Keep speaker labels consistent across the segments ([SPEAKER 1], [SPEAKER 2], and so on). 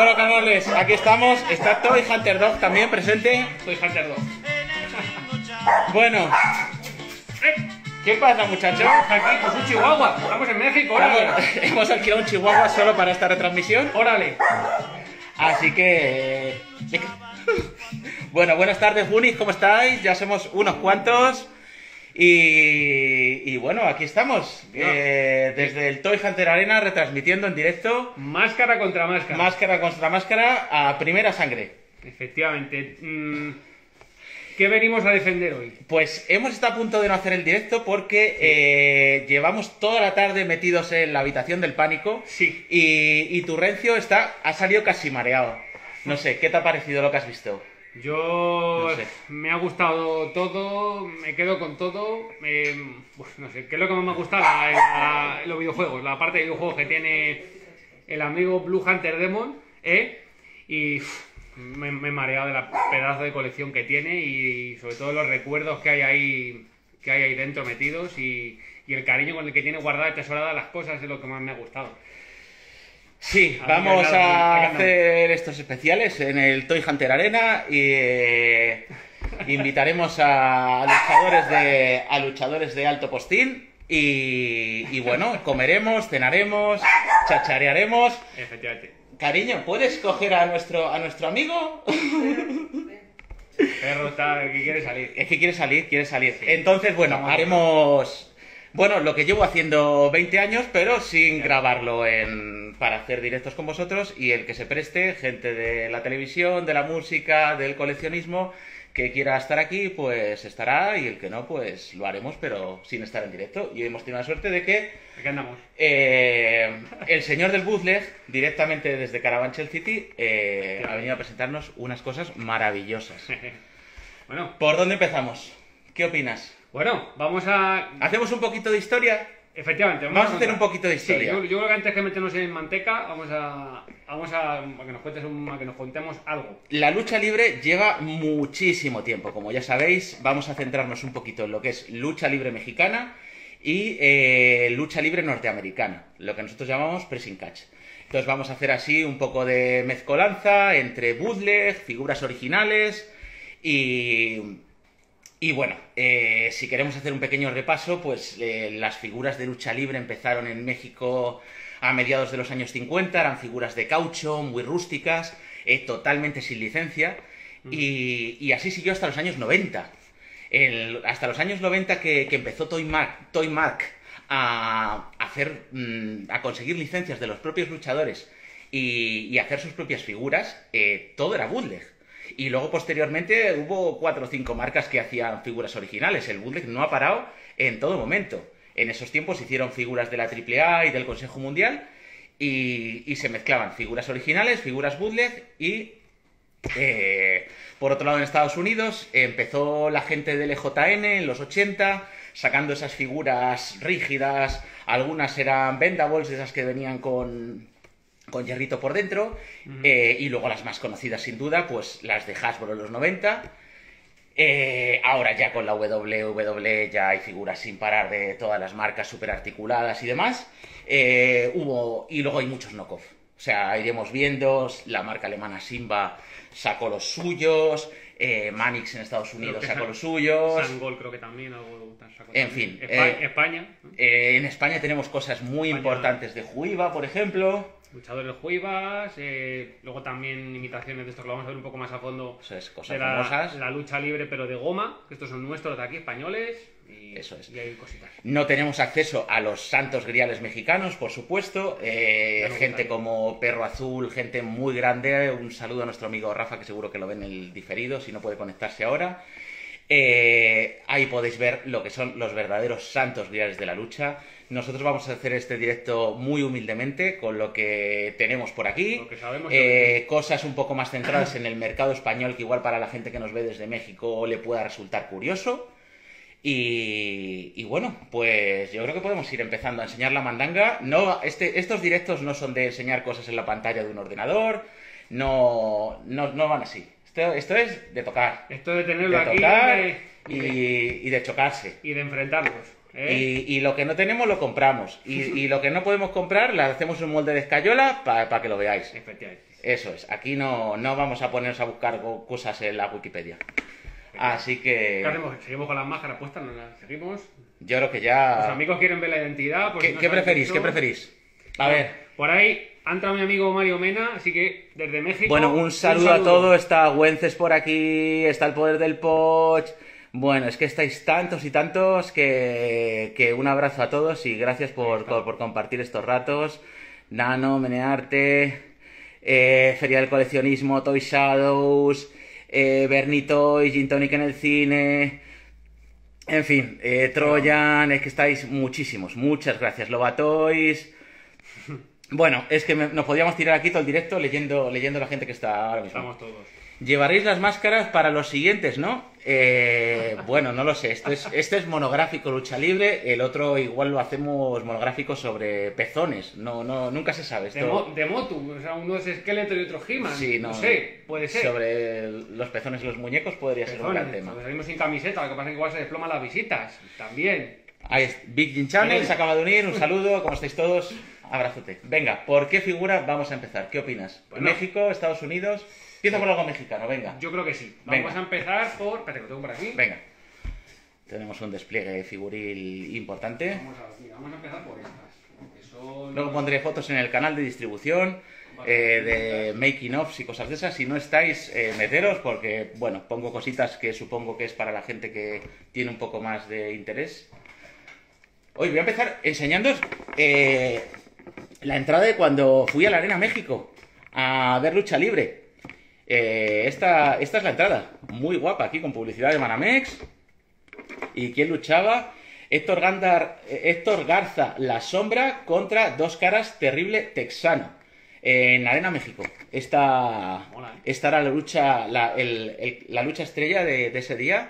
[SPEAKER 1] Bueno, canales, aquí estamos. Está Toy Hunter Dog también presente.
[SPEAKER 2] Soy Hunter 2.
[SPEAKER 1] Bueno, ¿qué pasa, muchachos?
[SPEAKER 2] Aquí, pues un chihuahua. Estamos en México, órale.
[SPEAKER 1] Hemos alquilado un chihuahua solo para esta retransmisión.
[SPEAKER 2] Órale.
[SPEAKER 1] Así que. eh, Bueno, buenas tardes, Bunis, ¿cómo estáis? Ya somos unos cuantos. Y, y bueno, aquí estamos. eh, desde el Toy Hunter Arena, retransmitiendo en directo.
[SPEAKER 2] Máscara contra máscara.
[SPEAKER 1] Máscara contra máscara a primera sangre.
[SPEAKER 2] Efectivamente. Mm, ¿Qué venimos a defender hoy?
[SPEAKER 1] Pues hemos estado a punto de no hacer el directo porque eh, llevamos toda la tarde metidos en la habitación del pánico.
[SPEAKER 2] Sí.
[SPEAKER 1] Y, y tu Rencio está, ha salido casi mareado. No sé, ¿qué te ha parecido lo que has visto?
[SPEAKER 2] Yo
[SPEAKER 1] No sé.
[SPEAKER 2] me ha gustado todo, me quedo con todo. eh, pues no sé, ¿qué es lo que más me ha gustado? La- la- los videojuegos, la parte de videojuegos que tiene el amigo Blue Hunter Demon, ¿eh? Y me, me he mareado de la pedazo de colección que tiene y sobre todo los recuerdos que hay ahí, que hay ahí dentro metidos y, y el cariño con el que tiene guardada y atesorada las cosas es lo que más me ha gustado.
[SPEAKER 1] Sí, vamos a hacer estos especiales en el Toy Hunter Arena y eh, invitaremos a luchadores de a luchadores de alto postín y, y bueno, comeremos, cenaremos, chacharearemos.
[SPEAKER 2] Efectivamente.
[SPEAKER 1] Cariño, ¿puedes coger a nuestro a nuestro amigo?
[SPEAKER 2] Perro está que quiere salir.
[SPEAKER 1] Es que quiere salir, quiere salir. Entonces, bueno, haremos bueno, lo que llevo haciendo 20 años, pero sin grabarlo en para hacer directos con vosotros y el que se preste, gente de la televisión, de la música, del coleccionismo, que quiera estar aquí, pues estará y el que no, pues lo haremos, pero sin estar en directo. Y hemos tenido la suerte de que
[SPEAKER 2] Aquí andamos.
[SPEAKER 1] eh, el señor del bootleg, directamente desde Carabanchel City, eh, ha venido a presentarnos unas cosas maravillosas.
[SPEAKER 2] Bueno,
[SPEAKER 1] ¿Por dónde empezamos? ¿Qué opinas?
[SPEAKER 2] Bueno, vamos a
[SPEAKER 1] ¿Hacemos un poquito de historia?
[SPEAKER 2] Efectivamente,
[SPEAKER 1] Vamos a hacer un poquito de
[SPEAKER 2] Sí,
[SPEAKER 1] historia.
[SPEAKER 2] yo, yo creo que antes que meternos en manteca, vamos a, vamos a, a que nos cuentes un- a que nos contemos algo.
[SPEAKER 1] La lucha libre lleva muchísimo tiempo, como ya sabéis, vamos a centrarnos un poquito en lo que es lucha libre mexicana y eh, lucha libre norteamericana, lo que nosotros llamamos pressing catch. Entonces vamos a hacer así un poco de mezcolanza entre bootleg, figuras originales y, y bueno, eh, si queremos hacer un pequeño repaso, pues eh, las figuras de lucha libre empezaron en México a mediados de los años 50, eran figuras de caucho, muy rústicas, eh, totalmente sin licencia, y, y así siguió hasta los años 90. El- hasta los años 90 que, que empezó Toy Mark, Toy Mark a hacer mm, a conseguir licencias de los propios luchadores y, y hacer sus propias figuras, todo era bootleg. Y luego posteriormente hubo cuatro o cinco marcas que hacían figuras originales. El bootleg no ha parado en todo momento. En esos tiempos hicieron figuras de la AAA y del Consejo Mundial y, se mezclaban figuras originales, figuras bootleg y eh, por otro lado, en Estados Unidos empezó la gente del EJN en los 80, sacando esas figuras rígidas. Algunas eran vendables, esas que venían con, con hierrito por dentro. eh, y luego las más conocidas, sin duda, pues las de Hasbro en los 90. Eh, ahora ya con la WWE ya hay figuras sin parar de todas las marcas super articuladas y demás. Eh, hubo y luego hay muchos knockoff. O sea, iremos viendo, la marca alemana Simba sacó los suyos, eh, Manix en Estados Unidos sacó los suyos.
[SPEAKER 2] Sangol creo que también, algo sacó
[SPEAKER 1] En
[SPEAKER 2] también.
[SPEAKER 1] fin, eh,
[SPEAKER 2] España, ¿no?
[SPEAKER 1] Eh, en España tenemos cosas muy
[SPEAKER 2] España.
[SPEAKER 1] importantes de Juiva, por ejemplo.
[SPEAKER 2] luchadores juivas, eh, luego también imitaciones de estos que lo vamos a ver un poco más a fondo.
[SPEAKER 1] Eso es, cosas
[SPEAKER 2] de la,
[SPEAKER 1] famosas.
[SPEAKER 2] la lucha libre, pero de goma, que estos son nuestros de aquí, españoles. Y,
[SPEAKER 1] Eso es.
[SPEAKER 2] Y hay cositas.
[SPEAKER 1] No tenemos acceso a los santos griales mexicanos, por supuesto. Eh, gente como Perro Azul, gente muy grande. Un saludo a nuestro amigo Rafa, que seguro que lo ven el diferido, si no puede conectarse ahora. Eh, ahí podéis ver lo que son los verdaderos santos griales de la lucha. Nosotros vamos a hacer este directo muy humildemente con lo que tenemos por aquí.
[SPEAKER 2] Lo que sabemos
[SPEAKER 1] Eh, cosas un poco más centradas en el mercado español que igual para la gente que nos ve desde México le pueda resultar curioso. Y, y bueno, pues yo creo que podemos ir empezando a enseñar la mandanga. No, este, estos directos no son de enseñar cosas en la pantalla de un ordenador, no, no, no van así. Esto, esto es de tocar,
[SPEAKER 2] Esto de tenerlo
[SPEAKER 1] de
[SPEAKER 2] aquí
[SPEAKER 1] tocar
[SPEAKER 2] de-
[SPEAKER 1] y, y de chocarse.
[SPEAKER 2] y de enfrentarnos. ¿eh?
[SPEAKER 1] Y, y lo que no tenemos lo compramos. Y, lo que no podemos comprar, le hacemos un molde de escayola para que lo veáis.
[SPEAKER 2] Efectivamente.
[SPEAKER 1] Eso es. Aquí no, no vamos a ponernos a buscar cosas en la Wikipedia. Así
[SPEAKER 2] ¿Qué
[SPEAKER 1] que
[SPEAKER 2] hacemos? ¿Seguimos con las máscaras puestas? ¿No las seguimos?
[SPEAKER 1] yo creo que
[SPEAKER 2] Los
[SPEAKER 1] ya...
[SPEAKER 2] amigos quieren ver la identidad. pues
[SPEAKER 1] ¿Qué,
[SPEAKER 2] no
[SPEAKER 1] preferís?
[SPEAKER 2] eso-
[SPEAKER 1] ¿Qué preferís? A ver.
[SPEAKER 2] Por ahí ha entrado mi amigo Mario Mena, así que desde México.
[SPEAKER 1] Bueno, un saludo, a todos. Está Güences por aquí, está el poder del Poch. Bueno, es que estáis tantos y tantos que, que un abrazo a todos y gracias por, por, por compartir estos ratos. Nano, Menearte, eh, Feria del Coleccionismo, Toy Shadows, eh, Bernie Toys, Gin Tonic en el cine. En fin, eh, Troyan, es que estáis muchísimos. Muchas gracias, Lobatoys. Bueno, es que me- nos podíamos tirar aquí todo el directo leyendo, leyendo la gente que está ahora mismo.
[SPEAKER 2] Estamos todos.
[SPEAKER 1] Llevaréis las máscaras para los siguientes, ¿no? Eh, bueno, no lo sé. Esto es, este es monográfico lucha libre. El otro igual lo hacemos monográfico sobre pezones. No, no, nunca se sabe.
[SPEAKER 2] De,
[SPEAKER 1] Esto
[SPEAKER 2] Mo- de Motu, o sea, uno es esqueleto y otro He-Man.
[SPEAKER 1] Sí,
[SPEAKER 2] no,
[SPEAKER 1] no,
[SPEAKER 2] sé, puede ser.
[SPEAKER 1] sobre los pezones y los muñecos podría ser un gran tema.
[SPEAKER 2] salimos sin camiseta, lo que pasa es que igual se desploman las visitas. También.
[SPEAKER 1] Ahí es, Big Jin Channel se acaba de unir. Un saludo, ¿cómo estáis todos? Abrazote. Venga, ¿por qué figura vamos a empezar? ¿Qué opinas?
[SPEAKER 2] Bueno.
[SPEAKER 1] México, Estados Unidos. Empieza por algo mexicano, venga.
[SPEAKER 2] Yo creo que sí. Vamos
[SPEAKER 1] Venga.
[SPEAKER 2] a empezar por. Espérate, que lo tengo por aquí.
[SPEAKER 1] Venga. Tenemos un despliegue figuril importante.
[SPEAKER 2] Vamos a, mira, vamos a empezar por estas. Que son.
[SPEAKER 1] Luego pondré fotos en el canal de distribución, eh, de making offs y cosas de esas. Si no estáis, eh, meteros porque, bueno, pongo cositas que supongo que es para la gente que tiene un poco más de interés. Hoy voy a empezar enseñándoos eh, la entrada de cuando fui a la Arena México a ver lucha libre. Eh, esta, esta es la entrada, muy guapa aquí con publicidad de Manamex. ¿Y quién luchaba? Héctor, Gandar, eh, Héctor Garza, La Sombra contra Dos Caras, Terrible Texano. En Arena México. Esta,
[SPEAKER 2] Mola, ¿eh?
[SPEAKER 1] esta era la lucha, la, el- el- la lucha estrella de, de ese día.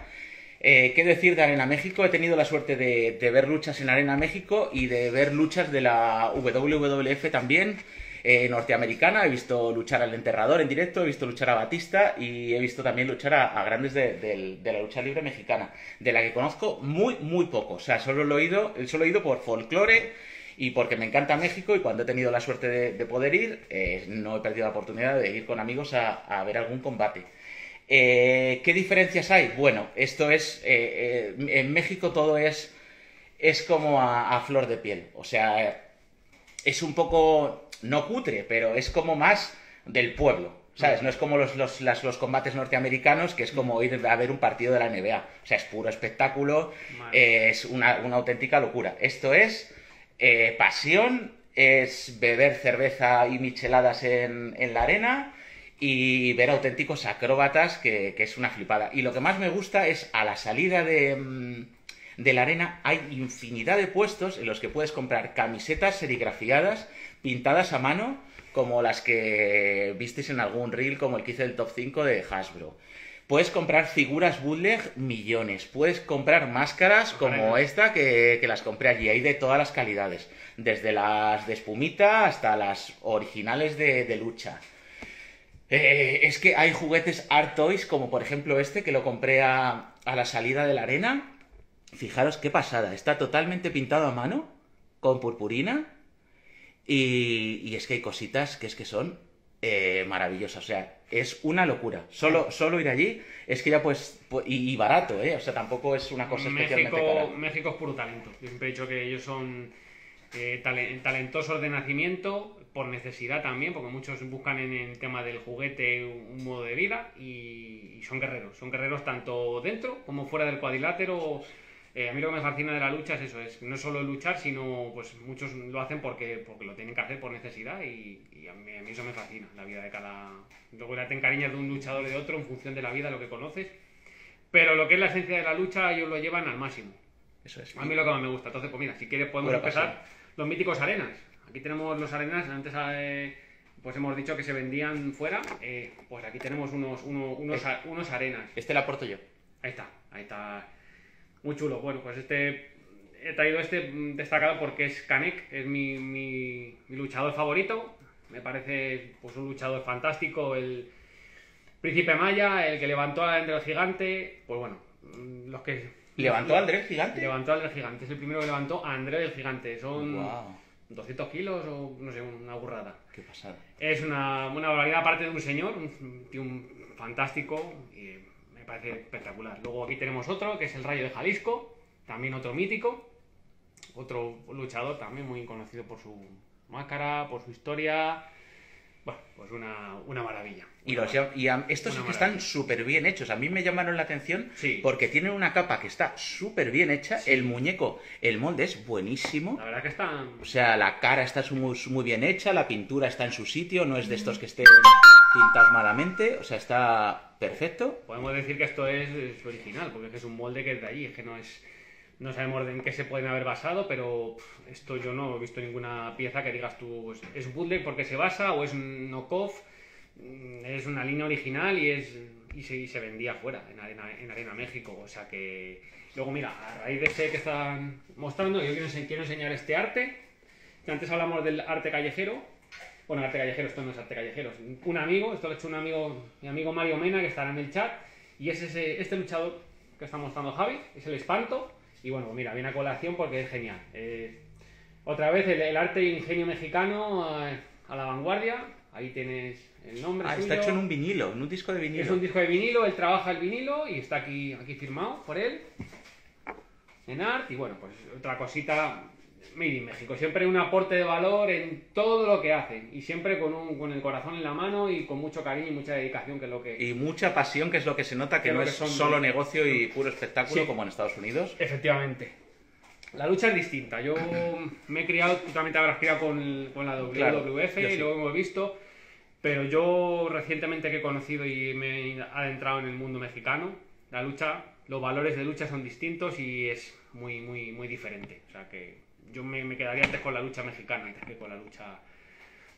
[SPEAKER 1] Eh, ¿Qué decir de Arena México? He tenido la suerte de, de ver luchas en Arena México y de ver luchas de la WWF también, eh, norteamericana. He visto luchar al enterrador en directo, he visto luchar a Batista y he visto también luchar a, grandes de, la lucha libre mexicana, de la que conozco muy, muy poco. O sea, solo lo he ido, solo he ido por folclore y porque me encanta México y cuando he tenido la suerte de, de poder ir, eh, no he perdido la oportunidad de ir con amigos a, ver algún combate. Eh, ¿Qué diferencias hay? Bueno, esto es. eh, en México todo es. Es como a flor de piel. O sea, es un poco. No cutre, pero es como más del pueblo. ¿Sabes? No es como los, los, las- los combates norteamericanos, que es como ir a ver un partido de la NBA. O sea, es puro espectáculo, eh, es una, una auténtica locura. Esto es eh, pasión, es beber cerveza y micheladas en, en la arena y ver auténticos acróbatas, que, que es una flipada. Y lo que más me gusta es a la salida de, mm, de la arena hay infinidad de puestos en los que puedes comprar camisetas serigrafiadas, pintadas a mano, como las que visteis en algún reel, como el que hice del top 5 de Hasbro. Puedes comprar figuras bootleg millones. Puedes comprar máscaras como esta que, que las compré allí. Hay de todas las calidades. Desde las de espumita hasta las originales de, de lucha. Eh, es que hay juguetes Art Toys, como por ejemplo este, que lo compré a, a la salida de la arena. Fijaros qué pasada. Está totalmente pintado a mano, con purpurina. Y, y es que hay cositas que es que son eh, maravillosas. O sea, es una locura. Solo, solo ir allí es que ya pues... pu- Y, y barato, ¿eh? O sea, tampoco es una cosa especialmente
[SPEAKER 2] México,
[SPEAKER 1] cara.
[SPEAKER 2] México es puro talento. Yo siempre he dicho que ellos son eh, tale- talentosos de nacimiento, por necesidad también, porque muchos buscan en el tema del juguete un modo de vida y son guerreros. Son guerreros tanto dentro como fuera del cuadrilátero. Eh, a mí lo que me fascina de la lucha es eso, es no solo luchar, sino pues muchos lo hacen porque, porque lo tienen que hacer por necesidad y, y a, mí, a mí eso me fascina, la vida de cada... Luego ya te encariñas de un luchador y de otro en función de la vida, lo que conoces. Pero lo que es la esencia de la lucha, ellos lo llevan al máximo.
[SPEAKER 1] Eso es.
[SPEAKER 2] A mí lo que más me gusta. Entonces, pues mira, si quieres podemos empezar
[SPEAKER 1] pasión.
[SPEAKER 2] los míticos arenas. Aquí tenemos los arenas. Antes eh, pues hemos dicho que se vendían fuera. Eh, pues aquí tenemos unos, uno- unos, a- unos arenas.
[SPEAKER 1] Este lo aporto yo.
[SPEAKER 2] Ahí está, ahí está. Muy chulo. Bueno, pues este he traído este destacado porque es Kanek, es mi, mi- mi luchador favorito. Me parece pues un luchador fantástico, el Príncipe Maya, el que levantó a André el Gigante. Pues bueno, mm, los que
[SPEAKER 1] ¿Levantó a Andrés Gigante?
[SPEAKER 2] levantó a André el Gigante, es el primero que levantó a André el Gigante. Son
[SPEAKER 1] Guau.
[SPEAKER 2] 200 kilos o no sé, una burrada.
[SPEAKER 1] Qué pasada.
[SPEAKER 2] Es una, una barbaridad, aparte de un señor, un tío fantástico, y me parece espectacular. Luego aquí tenemos otro, que es el Rayo de Jalisco, también otro mítico, otro luchador también muy conocido por su máscara, por su historia. Bueno, pues una, una maravilla.
[SPEAKER 1] Y, los, y a- estos sí que están súper bien hechos. A mí me llamaron la atención
[SPEAKER 2] Sí.
[SPEAKER 1] porque tienen una capa que está súper bien hecha. El muñeco, el molde es buenísimo.
[SPEAKER 2] La verdad que están...
[SPEAKER 1] O sea, la cara está muy, muy bien hecha, la pintura está en su sitio, no es de estos que estén pintados malamente. O sea, está perfecto.
[SPEAKER 2] Podemos decir que esto es, original, porque es un molde que es de allí, es que no es... No sabemos en qué se pueden haber basado, pero esto yo no he visto ninguna pieza que digas tú, pues, es bootleg porque se basa o es un knockoff, mm, es una línea original y es y se, se vendía fuera, en Arena, en Arena México. O sea que... Luego mira, a raíz de ese que están mostrando, yo quiero, quiero enseñar este arte, que antes hablamos del arte callejero, bueno, arte callejero, esto no es arte callejero. es Un amigo, esto lo ha hecho un amigo, mi amigo Mario Mena, que estará en el chat. Y es ese, este luchador que está mostrando Javi, es el espanto. Y bueno, mira, viene a colación porque es genial. Eh, otra vez el, el arte y ingenio mexicano eh, a la vanguardia. Ahí tienes el nombre.
[SPEAKER 1] Ah,
[SPEAKER 2] suyo.
[SPEAKER 1] está hecho en un vinilo, en un disco de
[SPEAKER 2] Es
[SPEAKER 1] vinilo.
[SPEAKER 2] un disco de vinilo, él trabaja el vinilo y está aquí, aquí firmado por él. En art. Y bueno, pues otra cosita. Made in México. Siempre un aporte de valor en todo lo que hacen. Y siempre con, un, con el corazón en la mano y con mucho cariño y mucha dedicación, que es lo que.
[SPEAKER 1] Y mucha pasión, que es lo que se nota, que no
[SPEAKER 2] que
[SPEAKER 1] es
[SPEAKER 2] son-
[SPEAKER 1] solo negocio y puro espectáculo
[SPEAKER 2] Sí.
[SPEAKER 1] como en Estados Unidos.
[SPEAKER 2] Efectivamente. La lucha es distinta. Yo me he criado, tú también te habrás criado con, con la WWF
[SPEAKER 1] Claro,
[SPEAKER 2] y
[SPEAKER 1] sí.
[SPEAKER 2] lo hemos visto. Pero yo recientemente que he conocido y me he adentrado en el mundo mexicano, la lucha, los valores de lucha son distintos y es muy, muy, muy diferente. O sea que yo me, me quedaría antes con la lucha mexicana antes que con la lucha.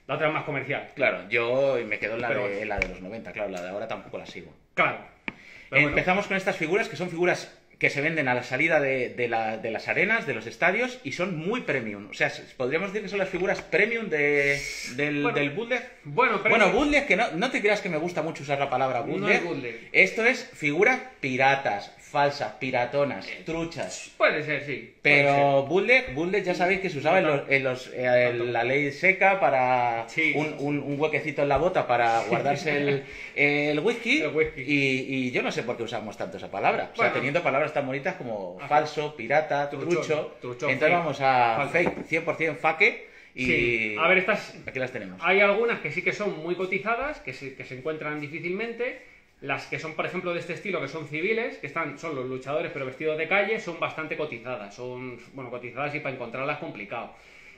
[SPEAKER 2] La otra es más comercial.
[SPEAKER 1] Claro, yo me quedo en la,
[SPEAKER 2] Pero
[SPEAKER 1] de, en la de los 90, claro, la de ahora tampoco la sigo.
[SPEAKER 2] Claro. Pero bueno,
[SPEAKER 1] Empezamos con estas figuras que son figuras que se venden a la salida de, de la- de las arenas, de los estadios, y son muy premium. O sea, podríamos decir que son las figuras premium de, del,
[SPEAKER 2] Bueno,
[SPEAKER 1] del bootleg.
[SPEAKER 2] bueno,
[SPEAKER 1] Bueno, bootleg, que no, no te creas que me gusta mucho usar la palabra
[SPEAKER 2] No
[SPEAKER 1] bootleg.
[SPEAKER 2] es bootleg.
[SPEAKER 1] Esto es figuras piratas, falsas, piratonas, truchas.
[SPEAKER 2] puede ser, sí.
[SPEAKER 1] Pero bootleg ya sabéis que se usaba en, los, en los, eh, en la ley seca para
[SPEAKER 2] Sí.
[SPEAKER 1] un, un- un huequecito en la bota para guardarse el, el whisky.
[SPEAKER 2] El whisky.
[SPEAKER 1] Y, y yo no sé por qué usamos tanto esa palabra. O sea, teniendo palabras tan bonitas como
[SPEAKER 2] Ajá.
[SPEAKER 1] falso, pirata, trucho. Entonces
[SPEAKER 2] fake.
[SPEAKER 1] vamos a fake, 100% fake. Y
[SPEAKER 2] Sí. A ver, estas
[SPEAKER 1] aquí las tenemos.
[SPEAKER 2] Hay algunas que sí que son muy cotizadas, que se, que se encuentran difícilmente. Las que son, por ejemplo, de este estilo, que son civiles, que están, son los luchadores pero vestidos de calle, son bastante cotizadas. Son, bueno, cotizadas y para encontrarlas complicado.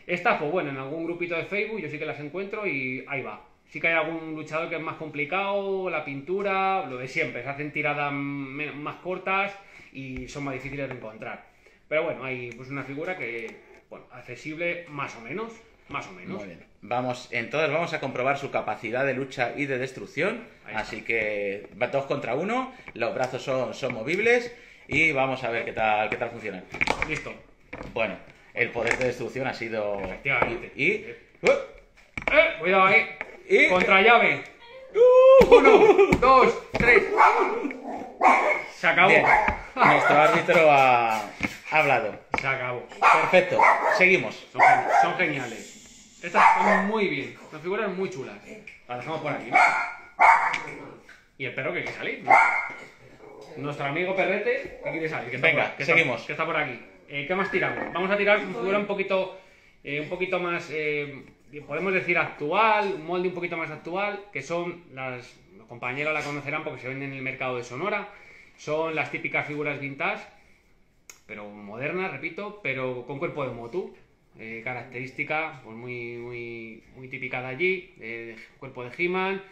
[SPEAKER 2] Estas, pues bueno, en algún grupito de Facebook yo sí que las encuentro y ahí va. Sí que hay algún luchador que es más complicado, la pintura, lo de siempre. Se hacen tiradas más cortas y son más difíciles de encontrar. Pero bueno, hay pues una figura que, bueno, accesible más o menos, más o menos.
[SPEAKER 1] Muy bien. Vamos, entonces vamos a comprobar su capacidad de lucha y de destrucción. Así que dos contra uno, los brazos son, son movibles y vamos a ver qué tal, qué tal funcionan.
[SPEAKER 2] Listo.
[SPEAKER 1] Bueno, el poder de destrucción ha sido.
[SPEAKER 2] Efectivamente.
[SPEAKER 1] Y. y-
[SPEAKER 2] ¡Eh! Cuidado ahí.
[SPEAKER 1] Y-
[SPEAKER 2] Contra llave. Uno, dos, tres. Se acabó.
[SPEAKER 1] Bien. Nuestro árbitro ha, ha hablado.
[SPEAKER 2] Se acabó.
[SPEAKER 1] Perfecto. Seguimos.
[SPEAKER 2] Son, son geniales. Estas están muy bien. Son figuras muy chulas. Las dejamos por aquí. Y el perro que quiere salir. Nuestro amigo Perrete que quiere salir. Que está
[SPEAKER 1] Venga,
[SPEAKER 2] por- que está-
[SPEAKER 1] seguimos.
[SPEAKER 2] que está por aquí. Eh, ¿Qué más tiramos? Vamos a tirar una figura un poquito, eh, un poquito más, eh, podemos decir actual, un molde un poquito más actual, que son las, los compañeros la conocerán porque se venden en el mercado de Sonora. Son las típicas figuras vintage pero moderna, repito, pero con cuerpo de motu. Eh, característica pues muy, muy, muy típica de allí, de cuerpo de He-Man.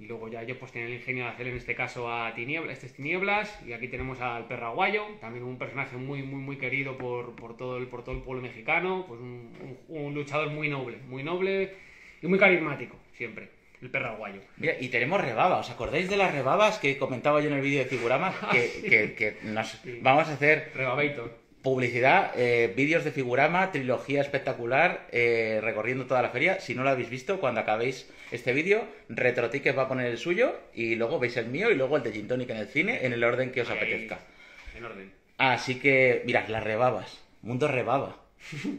[SPEAKER 2] Y luego ya ellos pues tienen el ingenio de hacer en este caso a Tinieblas, este es Tinieblas. Y aquí tenemos al perro aguayo, también un personaje muy, muy, muy querido por, por, todo, el, por todo el pueblo mexicano. Pues un, un- un luchador muy noble, muy noble y muy carismático, siempre. El perro aguayo.
[SPEAKER 1] Mira, y tenemos rebaba. ¿Os acordáis de las rebabas que comentaba yo en el vídeo de Figurama? Que, que- que nos vamos a hacer
[SPEAKER 2] Rebabator.
[SPEAKER 1] Publicidad, eh, vídeos de Figurama, trilogía espectacular, eh, recorriendo toda la feria. Si no lo habéis visto, cuando acabéis este vídeo, RetroTickets va a poner el suyo y luego veis el mío y luego el de Gin Tonic en el cine, en el orden que os apetezca.
[SPEAKER 2] En orden.
[SPEAKER 1] Así que, mirad, las rebabas. Mundo rebaba.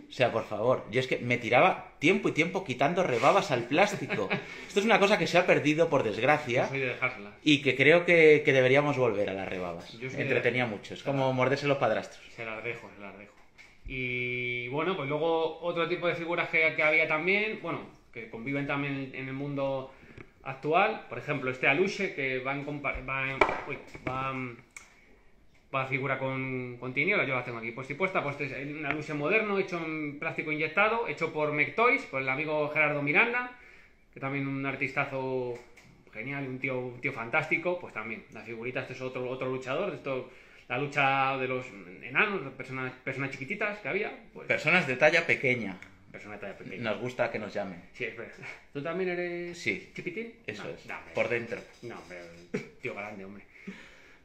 [SPEAKER 1] O sea, por favor, yo es que me tiraba tiempo y tiempo quitando rebabas al plástico. Esto es una cosa que se ha perdido por desgracia
[SPEAKER 2] soy de
[SPEAKER 1] y que creo que, que deberíamos volver a las rebabas.
[SPEAKER 2] Yo
[SPEAKER 1] Me
[SPEAKER 2] de-
[SPEAKER 1] entretenía mucho, es como morderse los padrastros.
[SPEAKER 2] Se las dejo, se las dejo. Y bueno, pues luego otro tipo de figuras que, que había también, bueno, que conviven también en el mundo actual. Por ejemplo, este Aluche que va en. Va, en- uy, va, mm, va figura con, con tinieblas, yo la tengo aquí puesta y puesta. Pues es un Aluche moderno, hecho en plástico inyectado, hecho por Mectoys, por el amigo Gerardo Miranda, que también un artistazo genial un tío, un tío fantástico. Pues también, la figurita, este es otro, otro luchador, esto. La lucha de los enanos, personas, personas chiquititas que había, pues
[SPEAKER 1] Personas de talla pequeña,
[SPEAKER 2] persona de talla pequeña.
[SPEAKER 1] nos gusta que nos llamen.
[SPEAKER 2] Sí, es verdad. ¿Tú también eres
[SPEAKER 1] Sí.
[SPEAKER 2] chiquitín?
[SPEAKER 1] Eso
[SPEAKER 2] No,
[SPEAKER 1] es,
[SPEAKER 2] no,
[SPEAKER 1] por dentro.
[SPEAKER 2] No, hombre, tío grande, hombre.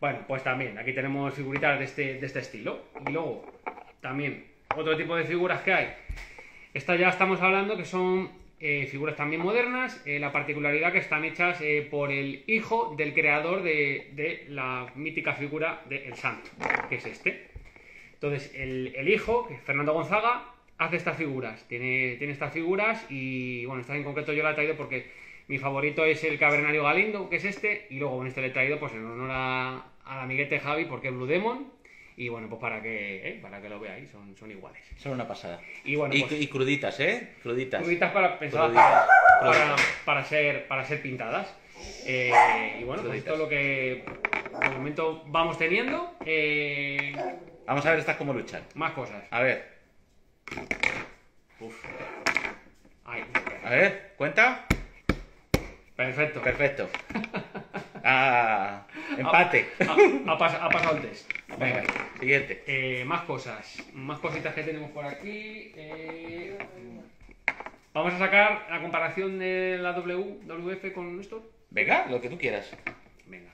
[SPEAKER 2] Bueno, pues también, aquí tenemos figuritas de este, de este estilo. Y luego, también, otro tipo de figuras que hay. Estas ya estamos hablando que son eh, figuras también modernas. eh, la particularidad que están hechas eh, por el hijo del creador de, de la mítica figura de El Santo, que es este. Entonces, el, el hijo, Fernando Gonzaga, hace estas figuras. Tiene, tiene estas figuras y, bueno, esta en concreto yo la he traído porque mi favorito es el Cavernario Galindo, que es este. Y luego con este le he traído pues en honor a, al amiguete Javi porque es Blue Demon. Y bueno, pues para que, eh, para que lo veáis, son, son iguales.
[SPEAKER 1] Son una pasada.
[SPEAKER 2] Y bueno,
[SPEAKER 1] y,
[SPEAKER 2] pues,
[SPEAKER 1] y cruditas, ¿eh? Cruditas.
[SPEAKER 2] cruditas para, pensadas
[SPEAKER 1] Cruditas.
[SPEAKER 2] para, para ser, para ser pintadas. Eh, y bueno, pues esto es lo que de momento vamos teniendo. Eh,
[SPEAKER 1] Vamos a ver estas cómo luchan.
[SPEAKER 2] más cosas.
[SPEAKER 1] A ver,
[SPEAKER 2] Uf. Ay,
[SPEAKER 1] a ver, ¿cuenta?
[SPEAKER 2] perfecto.
[SPEAKER 1] Perfecto. Ah, empate.
[SPEAKER 2] Ha, ha pas- ha pasado el test.
[SPEAKER 1] Venga, siguiente.
[SPEAKER 2] Eh, más cosas, más cositas que tenemos por aquí. eh, Vamos a sacar la comparación de la WWF con esto.
[SPEAKER 1] Venga, lo que tú quieras.
[SPEAKER 2] Venga.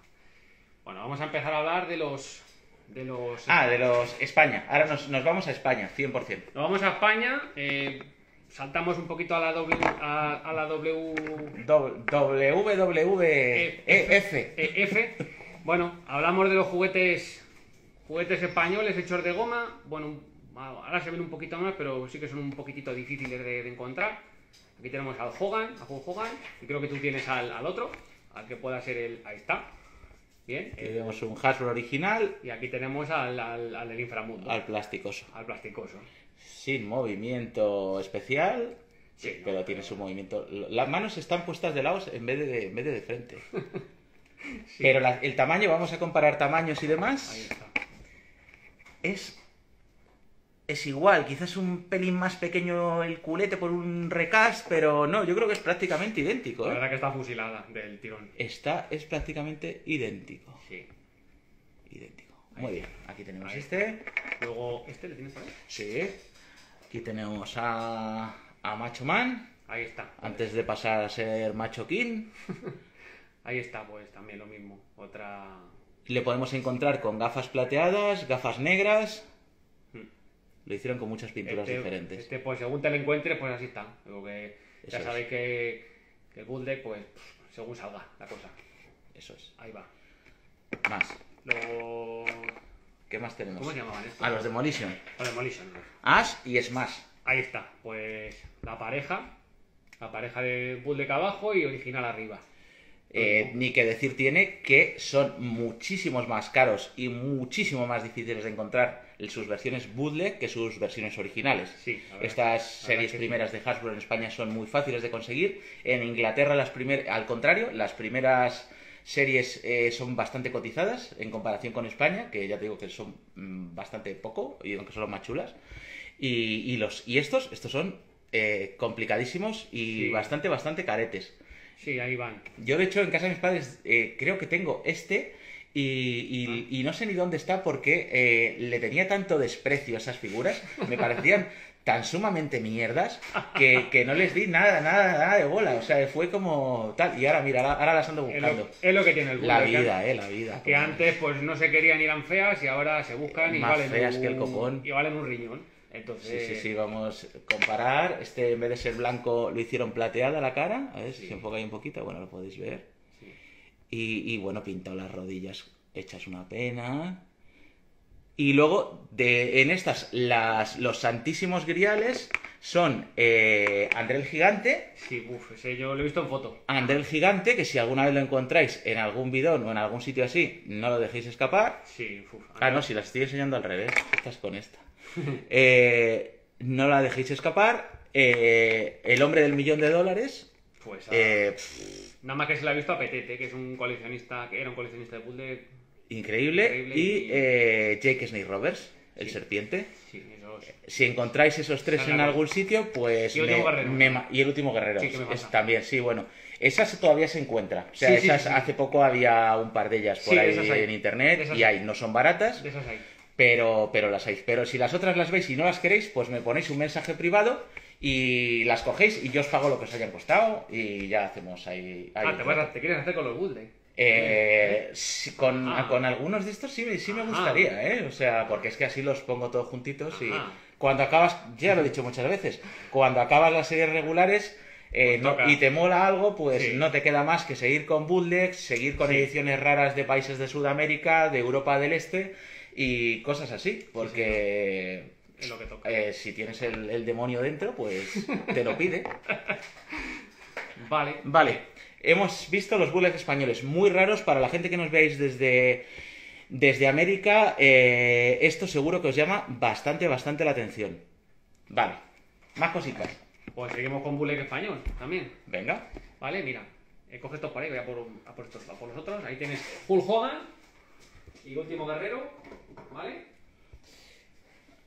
[SPEAKER 2] Bueno, vamos a empezar a hablar de los. De los.
[SPEAKER 1] Ah, de los España. Ahora nos, nos vamos a España, 100%.
[SPEAKER 2] Nos vamos a España. eh, saltamos un poquito a la W. A, a la W.
[SPEAKER 1] WWF.
[SPEAKER 2] eh, F. Bueno, hablamos de los juguetes. Juguetes españoles hechos de goma. Bueno, ahora se ven un poquito más, pero sí que son un poquitito difíciles de, de encontrar. Aquí tenemos al Hogan, a Hulk Hogan, y creo que tú tienes al, al otro, al que pueda ser el. Ahí está. Bien.
[SPEAKER 1] Aquí Tenemos un Hasbro original
[SPEAKER 2] Y aquí tenemos al, al, al del inframundo,
[SPEAKER 1] al plasticoso.
[SPEAKER 2] al plasticoso.
[SPEAKER 1] Sin movimiento especial,
[SPEAKER 2] Sí,
[SPEAKER 1] pero tiene su movimiento. Las manos están puestas de lados en vez de, en vez de, de frente. Pero la- el tamaño, vamos a comparar tamaños y
[SPEAKER 2] Ahí
[SPEAKER 1] demás,
[SPEAKER 2] está.
[SPEAKER 1] es, es igual. Quizás un pelín más pequeño el culete por un recast, pero no, yo creo que es prácticamente idéntico.
[SPEAKER 2] La
[SPEAKER 1] ¿eh?
[SPEAKER 2] verdad que está fusilada del tirón.
[SPEAKER 1] Está, es prácticamente idéntico.
[SPEAKER 2] Sí.
[SPEAKER 1] Idéntico. Muy bien. Aquí tenemos este.
[SPEAKER 2] Luego, ¿este le tienes ahí?
[SPEAKER 1] Sí. Aquí tenemos a, a Macho Man.
[SPEAKER 2] Ahí está.
[SPEAKER 1] Antes de pasar a ser Macho King.
[SPEAKER 2] Ahí está, pues también lo mismo. Otra.
[SPEAKER 1] Le podemos encontrar con gafas plateadas, gafas negras.
[SPEAKER 2] Hmm.
[SPEAKER 1] Lo hicieron con muchas pinturas
[SPEAKER 2] Este-
[SPEAKER 1] diferentes.
[SPEAKER 2] Este, pues según te lo encuentres, pues así está. Digo que ya sabéis que, que el Bull Deck, pues según salga la cosa.
[SPEAKER 1] Eso es.
[SPEAKER 2] Ahí va.
[SPEAKER 1] Más.
[SPEAKER 2] Los.
[SPEAKER 1] ¿Qué más tenemos?
[SPEAKER 2] ¿Cómo se llamaban estos?
[SPEAKER 1] A los Demolition.
[SPEAKER 2] Los Demolition.
[SPEAKER 1] Ash y Smash.
[SPEAKER 2] Ahí está. Pues la pareja. La pareja de Bull Deck abajo y original arriba.
[SPEAKER 1] Eh, ni que decir tiene que son muchísimos más caros y muchísimo más difíciles de encontrar en sus versiones bootleg que sus versiones originales.
[SPEAKER 2] Sí,
[SPEAKER 1] Estas series
[SPEAKER 2] sí.
[SPEAKER 1] primeras de Hasbro en España son muy fáciles de conseguir. En Inglaterra, las primer- al contrario, las primeras series eh, son bastante cotizadas en comparación con España, que ya te digo que son mm, bastante poco y aunque son las más chulas. Y, y los, y estos, estos son eh, complicadísimos y
[SPEAKER 2] Sí.
[SPEAKER 1] bastante, bastante caretes.
[SPEAKER 2] Sí, ahí van.
[SPEAKER 1] Yo, de hecho, en casa de mis padres eh, creo que tengo este y, y- y no sé ni dónde está porque eh, le tenía tanto desprecio a esas figuras, me parecían tan sumamente mierdas que, que no les di nada, nada, nada de bola. O sea, fue como tal. Y ahora, mira, ahora, ahora las ando
[SPEAKER 2] Es
[SPEAKER 1] buscando.
[SPEAKER 2] lo, es lo que tiene el Bull
[SPEAKER 1] La vida, eh, la vida.
[SPEAKER 2] Que antes pues no se querían y eran feas y ahora se buscan y
[SPEAKER 1] Más
[SPEAKER 2] valen
[SPEAKER 1] feas
[SPEAKER 2] un,
[SPEAKER 1] que el copón.
[SPEAKER 2] Y valen un riñón.
[SPEAKER 1] Sí,
[SPEAKER 2] Entonces,
[SPEAKER 1] sí, sí, vamos a comparar. Este, en vez de ser blanco, lo hicieron plateada la cara. A ver si
[SPEAKER 2] Sí.
[SPEAKER 1] se enfoca ahí un poquito. Bueno, lo podéis ver.
[SPEAKER 2] Sí.
[SPEAKER 1] Y, y, bueno, pintado las rodillas hechas una pena. Y luego, de, en estas, las, los santísimos griales son eh, André el Gigante.
[SPEAKER 2] Sí, uff, ese yo lo he visto en foto.
[SPEAKER 1] André el Gigante, que si alguna vez lo encontráis en algún bidón o en algún sitio así, no lo dejéis escapar.
[SPEAKER 2] Sí, uf.
[SPEAKER 1] Ah, no, si la estoy enseñando al revés. Estás con esta. Eh, no la dejéis escapar. Eh, el hombre del millón de dólares.
[SPEAKER 2] Pues ah, nada más que se la ha visto a Petete, que es un coleccionista, que era un coleccionista de puzzle.
[SPEAKER 1] Increíble.
[SPEAKER 2] Increíble
[SPEAKER 1] Y
[SPEAKER 2] y-
[SPEAKER 1] eh, Jake Snake Roberts, el
[SPEAKER 2] Sí.
[SPEAKER 1] serpiente.
[SPEAKER 2] Sí, esos.
[SPEAKER 1] Si encontráis esos tres en algún sitio, pues.
[SPEAKER 2] Y el último
[SPEAKER 1] me-
[SPEAKER 2] guerrero.
[SPEAKER 1] me y el último guerrero.
[SPEAKER 2] Sí,
[SPEAKER 1] Es- también, sí, bueno. Esas todavía se encuentran. O sea, esas hace poco había un par de ellas por ahí en internet
[SPEAKER 2] Esas
[SPEAKER 1] y
[SPEAKER 2] hay.
[SPEAKER 1] No son baratas,
[SPEAKER 2] De esas hay.
[SPEAKER 1] pero, pero las hay. Pero si las otras las veis y no las queréis, pues me ponéis un mensaje privado y las cogéis y yo os pago lo que os hayan costado y ya hacemos ahí. ahí
[SPEAKER 2] Ah, te, vas a- te quieres hacer con los puzzles.
[SPEAKER 1] Eh, con,
[SPEAKER 2] Ah.
[SPEAKER 1] con algunos de estos sí, me- sí me gustaría, ¿eh? O sea, porque es que así los pongo todos juntitos y
[SPEAKER 2] Ajá.
[SPEAKER 1] cuando acabas, ya lo he dicho muchas veces, cuando acabas las series regulares eh,
[SPEAKER 2] Pues
[SPEAKER 1] no- y te mola algo, pues
[SPEAKER 2] Sí.
[SPEAKER 1] no te queda más que seguir con bootlegs, seguir con
[SPEAKER 2] Sí.
[SPEAKER 1] ediciones raras de países de Sudamérica, de Europa del Este y cosas así, porque
[SPEAKER 2] Es lo que toca.
[SPEAKER 1] eh, si tienes el, el demonio dentro, pues te lo pide.
[SPEAKER 2] Vale.
[SPEAKER 1] Vale, hemos visto los bullets españoles muy raros para la gente que nos veáis desde, desde América. eh, esto seguro que os llama bastante, bastante la atención. Vale, más cositas.
[SPEAKER 2] Pues seguimos con Bullet español también.
[SPEAKER 1] Venga,
[SPEAKER 2] Vale, mira. Eh, coge estos por ahí, voy a por, a por estos, a por los otros. Ahí tienes Full Hogan y Último Guerrero. ¿Vale?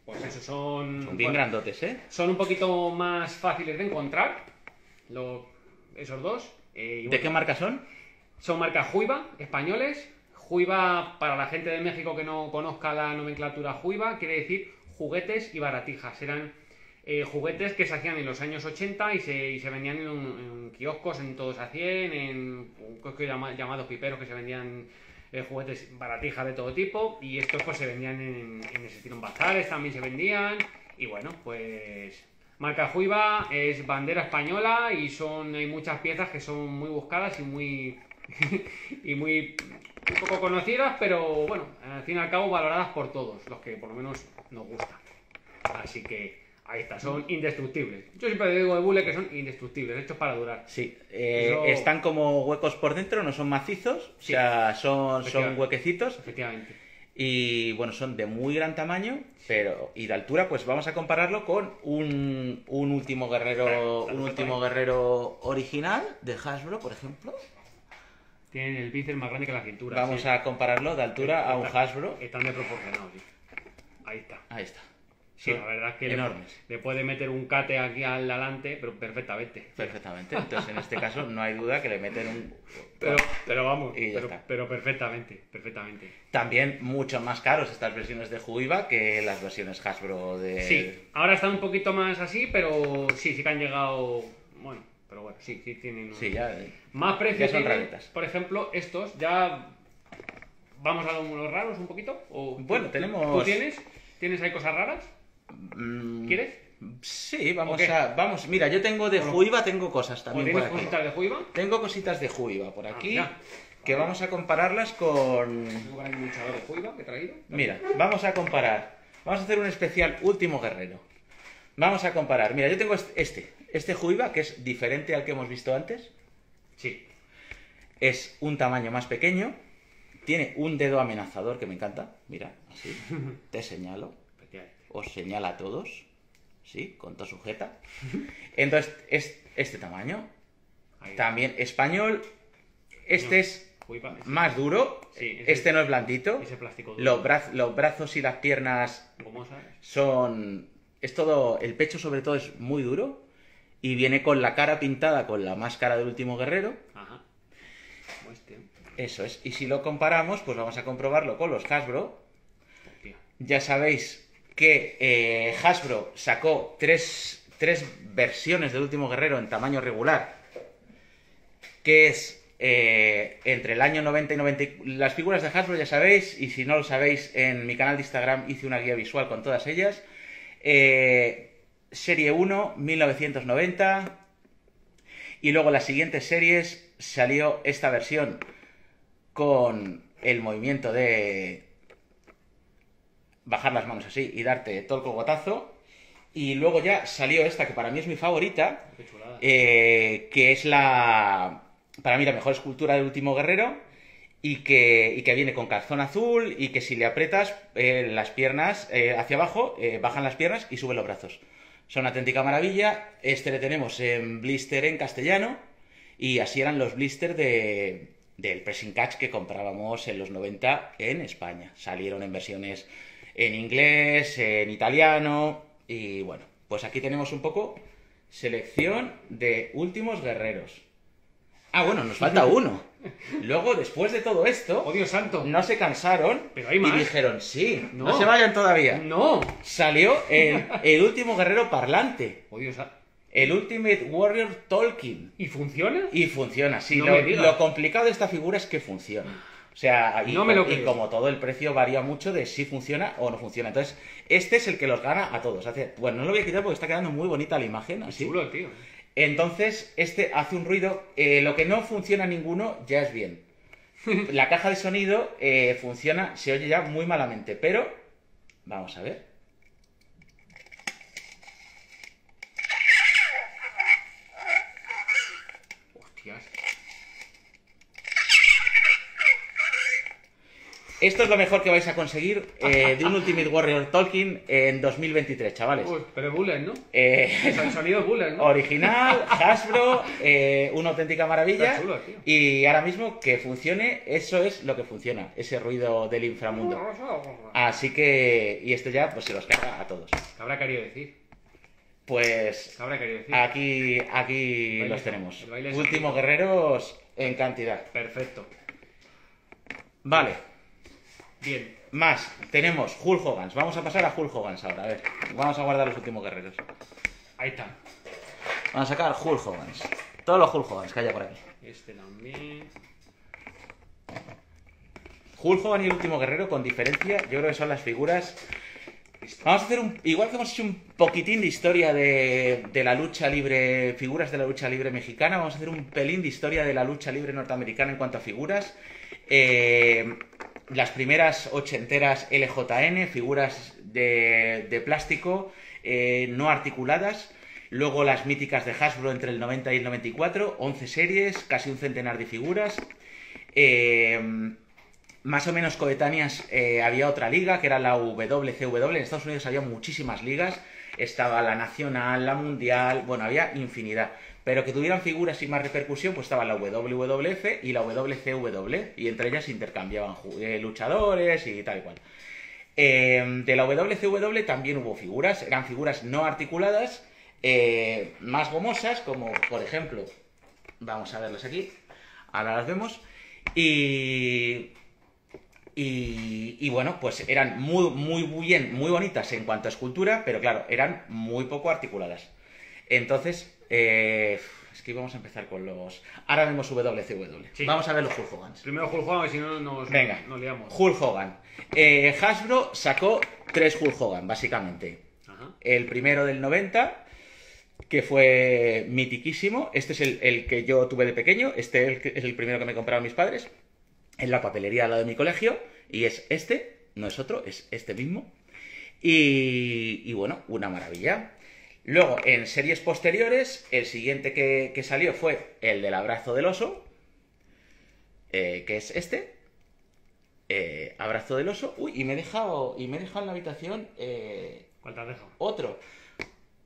[SPEAKER 2] Pues esos son.
[SPEAKER 1] son bien
[SPEAKER 2] bueno,
[SPEAKER 1] grandotes, ¿eh?
[SPEAKER 2] Son un poquito más fáciles de encontrar. lo- esos dos. Eh,
[SPEAKER 1] ¿De
[SPEAKER 2] bueno,
[SPEAKER 1] qué marca son?
[SPEAKER 2] Son marcas Juiva, españoles. Juiva, para la gente de México que no conozca la nomenclatura Juiva, quiere decir juguetes y baratijas. Eran eh, juguetes que se hacían en los años 80 y se, y se vendían en, un- en kioscos, en todos a 100, en un kiosco llama- llamados piperos que se vendían eh, juguetes baratijas de todo tipo. Y estos pues se vendían en, en ese estilo en bazares, también se vendían. Y bueno, pues Marca Juiva es bandera española y son hay muchas piezas que son muy buscadas y muy y muy poco conocidas, pero bueno, al fin y al cabo valoradas por todos, los que por lo menos nos gustan. Así que ahí está, son indestructibles. Yo siempre digo de Bule que son indestructibles, hechos para durar.
[SPEAKER 1] Sí, eh,
[SPEAKER 2] Eso-
[SPEAKER 1] están como huecos por dentro, no son macizos, o
[SPEAKER 2] Sí.
[SPEAKER 1] sea, son, son huequecitos
[SPEAKER 2] Efectivamente.
[SPEAKER 1] Y bueno, son de muy gran tamaño, pero y de altura, pues vamos a compararlo con un, un último guerrero, un último guerrero original de Hasbro, por ejemplo.
[SPEAKER 2] Tienen el bíceps más grande que la cintura.
[SPEAKER 1] Vamos
[SPEAKER 2] sí.
[SPEAKER 1] a compararlo de altura a un Hasbro.
[SPEAKER 2] Están desproporcionados, sí. Ahí está.
[SPEAKER 1] Ahí está.
[SPEAKER 2] Sí, la verdad es que le-
[SPEAKER 1] enormes.
[SPEAKER 2] Le, puede meter un cate aquí al delante, pero perfectamente.
[SPEAKER 1] Perfectamente. Entonces, en este caso, no hay duda que le meten un.
[SPEAKER 2] Pero, pero vamos, pero, perfectamente, perfectamente.
[SPEAKER 1] También mucho más caros estas versiones de Juiva que las versiones Hasbro de.
[SPEAKER 2] Sí, ahora están un poquito más así, pero sí, sí que han llegado. Bueno, pero bueno, sí, sí tienen. un-
[SPEAKER 1] Sí, ya. eh.
[SPEAKER 2] Más precio
[SPEAKER 1] ya son
[SPEAKER 2] tienen, por ejemplo, estos. Ya. ¿Vamos a los raros un poquito? ¿O
[SPEAKER 1] Bueno, tenemos-
[SPEAKER 2] ¿Tú tienes? ¿Tienes ahí cosas raras?
[SPEAKER 1] Mm,
[SPEAKER 2] ¿Quieres?
[SPEAKER 1] Sí, vamos a. Vamos, mira, yo tengo de. Juiva, tengo cosas
[SPEAKER 2] ¿O
[SPEAKER 1] también por
[SPEAKER 2] tienes
[SPEAKER 1] aquí.
[SPEAKER 2] cositas de Juiva?
[SPEAKER 1] Tengo cositas de Juiva por aquí.
[SPEAKER 2] Ah, mira.
[SPEAKER 1] que vamos a compararlas con.
[SPEAKER 2] Luchador de Juiva que he traído.
[SPEAKER 1] Mira, vamos a comparar. Vamos a hacer un especial último guerrero. Vamos a comparar. Mira, yo tengo est- este. Este Juiva, que es diferente al que hemos visto antes.
[SPEAKER 2] Sí.
[SPEAKER 1] Es un tamaño más pequeño. Tiene un dedo amenazador que me encanta. Mira, así. Te señalo. Os señala a todos. Sí, con todo sujeta. Entonces, es este tamaño. También español. Este es más duro.
[SPEAKER 2] Sí, ese-
[SPEAKER 1] Este no es blandito.
[SPEAKER 2] Ese plástico duro.
[SPEAKER 1] Los, braz- los brazos y las piernas
[SPEAKER 2] Gomosas.
[SPEAKER 1] son. Es todo. El pecho, sobre todo, es muy duro. Y viene con la cara pintada con la máscara del último guerrero.
[SPEAKER 2] Ajá. Este.
[SPEAKER 1] Eso es. Y si lo comparamos, pues vamos a comprobarlo con los Hasbro.
[SPEAKER 2] Hostia.
[SPEAKER 1] Ya sabéis que eh, Hasbro sacó tres, tres versiones del último guerrero en tamaño regular. Que es eh, entre el año 90 y 90. y- Las figuras de Hasbro ya sabéis, y si no lo sabéis, en mi canal de Instagram hice una guía visual con todas ellas. Eh, serie 1, 1990. Y luego las siguientes series salió esta versión con el movimiento de bajar las manos así y darte todo el cogotazo. Y luego ya salió esta, que para mí es mi favorita, eh, que es la, para mí, la mejor escultura del último guerrero. Y que, y que viene con calzón azul y que si le aprietas eh, las piernas eh, hacia abajo, bajan las piernas y suben los brazos. Son una auténtica maravilla. Este le tenemos en blister en castellano y así eran los blisters de, del pressing catch que comprábamos en los 90 en España. Salieron en versiones en inglés, en italiano y bueno, pues aquí tenemos un poco selección de últimos guerreros. Ah, bueno, nos falta uno. Luego, después de todo esto,
[SPEAKER 2] ¡Oh, Dios santo!
[SPEAKER 1] no se cansaron
[SPEAKER 2] Pero hay
[SPEAKER 1] y dijeron, sí, no.
[SPEAKER 2] No.
[SPEAKER 1] se vayan todavía.
[SPEAKER 2] ¡No!
[SPEAKER 1] Salió el, el último guerrero parlante,
[SPEAKER 2] ¡Oh, Dios santo!
[SPEAKER 1] el Ultimate Warrior Tolkien.
[SPEAKER 2] ¿Y funciona?
[SPEAKER 1] Y funciona, sí.
[SPEAKER 2] No
[SPEAKER 1] lo, lo complicado de esta figura es que funciona. O sea, y,
[SPEAKER 2] No me lo
[SPEAKER 1] y
[SPEAKER 2] creo.
[SPEAKER 1] como todo el precio varía mucho de si funciona o no funciona. Entonces, este es el que los gana a todos. Hace, bueno, no lo voy a quitar porque está quedando muy bonita la imagen. Así.
[SPEAKER 2] Chulo, tío.
[SPEAKER 1] Entonces, este hace un ruido. eh, lo que no funciona ninguno ya es bien. La caja de sonido eh, funciona, se oye ya muy malamente, pero vamos a ver. Esto es lo mejor que vais a conseguir eh, de un Ultimate Warrior Tolkien en 2023, chavales.
[SPEAKER 2] Uy, pero es Bullet, ¿no?
[SPEAKER 1] Eh,
[SPEAKER 2] El sonido es Bullet, ¿no?
[SPEAKER 1] original, Hasbro, eh, una auténtica maravilla.
[SPEAKER 2] Chulo.
[SPEAKER 1] Y ahora mismo que funcione, eso es lo que funciona, ese ruido del inframundo. Así que, y esto ya pues se los carga a todos.
[SPEAKER 2] ¿Qué habrá querido decir?
[SPEAKER 1] Pues
[SPEAKER 2] ¿Qué habrá querido decir?
[SPEAKER 1] aquí, aquí los
[SPEAKER 2] es-
[SPEAKER 1] tenemos.
[SPEAKER 2] es
[SPEAKER 1] Últimos guerreros en cantidad.
[SPEAKER 2] Perfecto.
[SPEAKER 1] Vale,
[SPEAKER 2] Bien.
[SPEAKER 1] más, tenemos Hulk Hogan's. Vamos a pasar a Hulk Hogan's ahora, a ver. Vamos a guardar los últimos guerreros.
[SPEAKER 2] Ahí está.
[SPEAKER 1] Vamos a sacar Hulk Hogan's. Todos los Hulk Hogan's que haya por aquí.
[SPEAKER 2] Este también.
[SPEAKER 1] Hulk Hogan y el último guerrero, con diferencia, yo creo que son las figuras. Vamos a hacer un. Igual que hemos hecho un poquitín de historia de, de la lucha libre, figuras de la lucha libre mexicana, vamos a hacer un pelín de historia de la lucha libre norteamericana en cuanto a figuras. Eh, las primeras ochenteras LJN, figuras de, plástico eh, no articuladas. Luego las míticas de Hasbro entre el 90 y el 94, 11 series, casi un centenar de figuras. Eh, más o menos coetáneas eh, había otra liga que era la WCW. En Estados Unidos había muchísimas ligas. Estaba la nacional, la mundial, bueno, había infinidad. Pero que tuvieran figuras y más repercusión, pues estaba la WWF y la WCW. Y entre ellas intercambiaban eh, luchadores y tal y cual. Eh, de la WCW también hubo figuras, eran figuras no articuladas, eh, más gomosas, como por ejemplo, vamos a verlas aquí, ahora las vemos, y, y, y bueno, pues eran muy, muy bien, muy bonitas en cuanto a escultura, pero claro, eran muy poco articuladas. Entonces, eh, es que íbamos a empezar con los... Ahora vemos WCW.
[SPEAKER 2] Sí.
[SPEAKER 1] Vamos a ver los Hulk Hogans.
[SPEAKER 2] Primero Hulk Hogan, si no nos,
[SPEAKER 1] Venga.
[SPEAKER 2] nos liamos.
[SPEAKER 1] Hulk Hogan. Eh, Hasbro sacó tres Hulk Hogan, básicamente.
[SPEAKER 2] Ajá.
[SPEAKER 1] El primero del 90, que fue mitiquísimo. Este es el, el que yo tuve de pequeño. Este es el, es el primero que me compraron mis padres. En la papelería al lado de mi colegio. Y es este, no es otro, es este mismo. Y, y bueno, una maravilla. Luego, en series posteriores, el siguiente que, que salió fue el del abrazo del oso, eh, que es este. Eh, abrazo del oso. Uy, y me he dejado, y me he dejado en la habitación eh,
[SPEAKER 2] ¿Cuál te has dejado?
[SPEAKER 1] otro.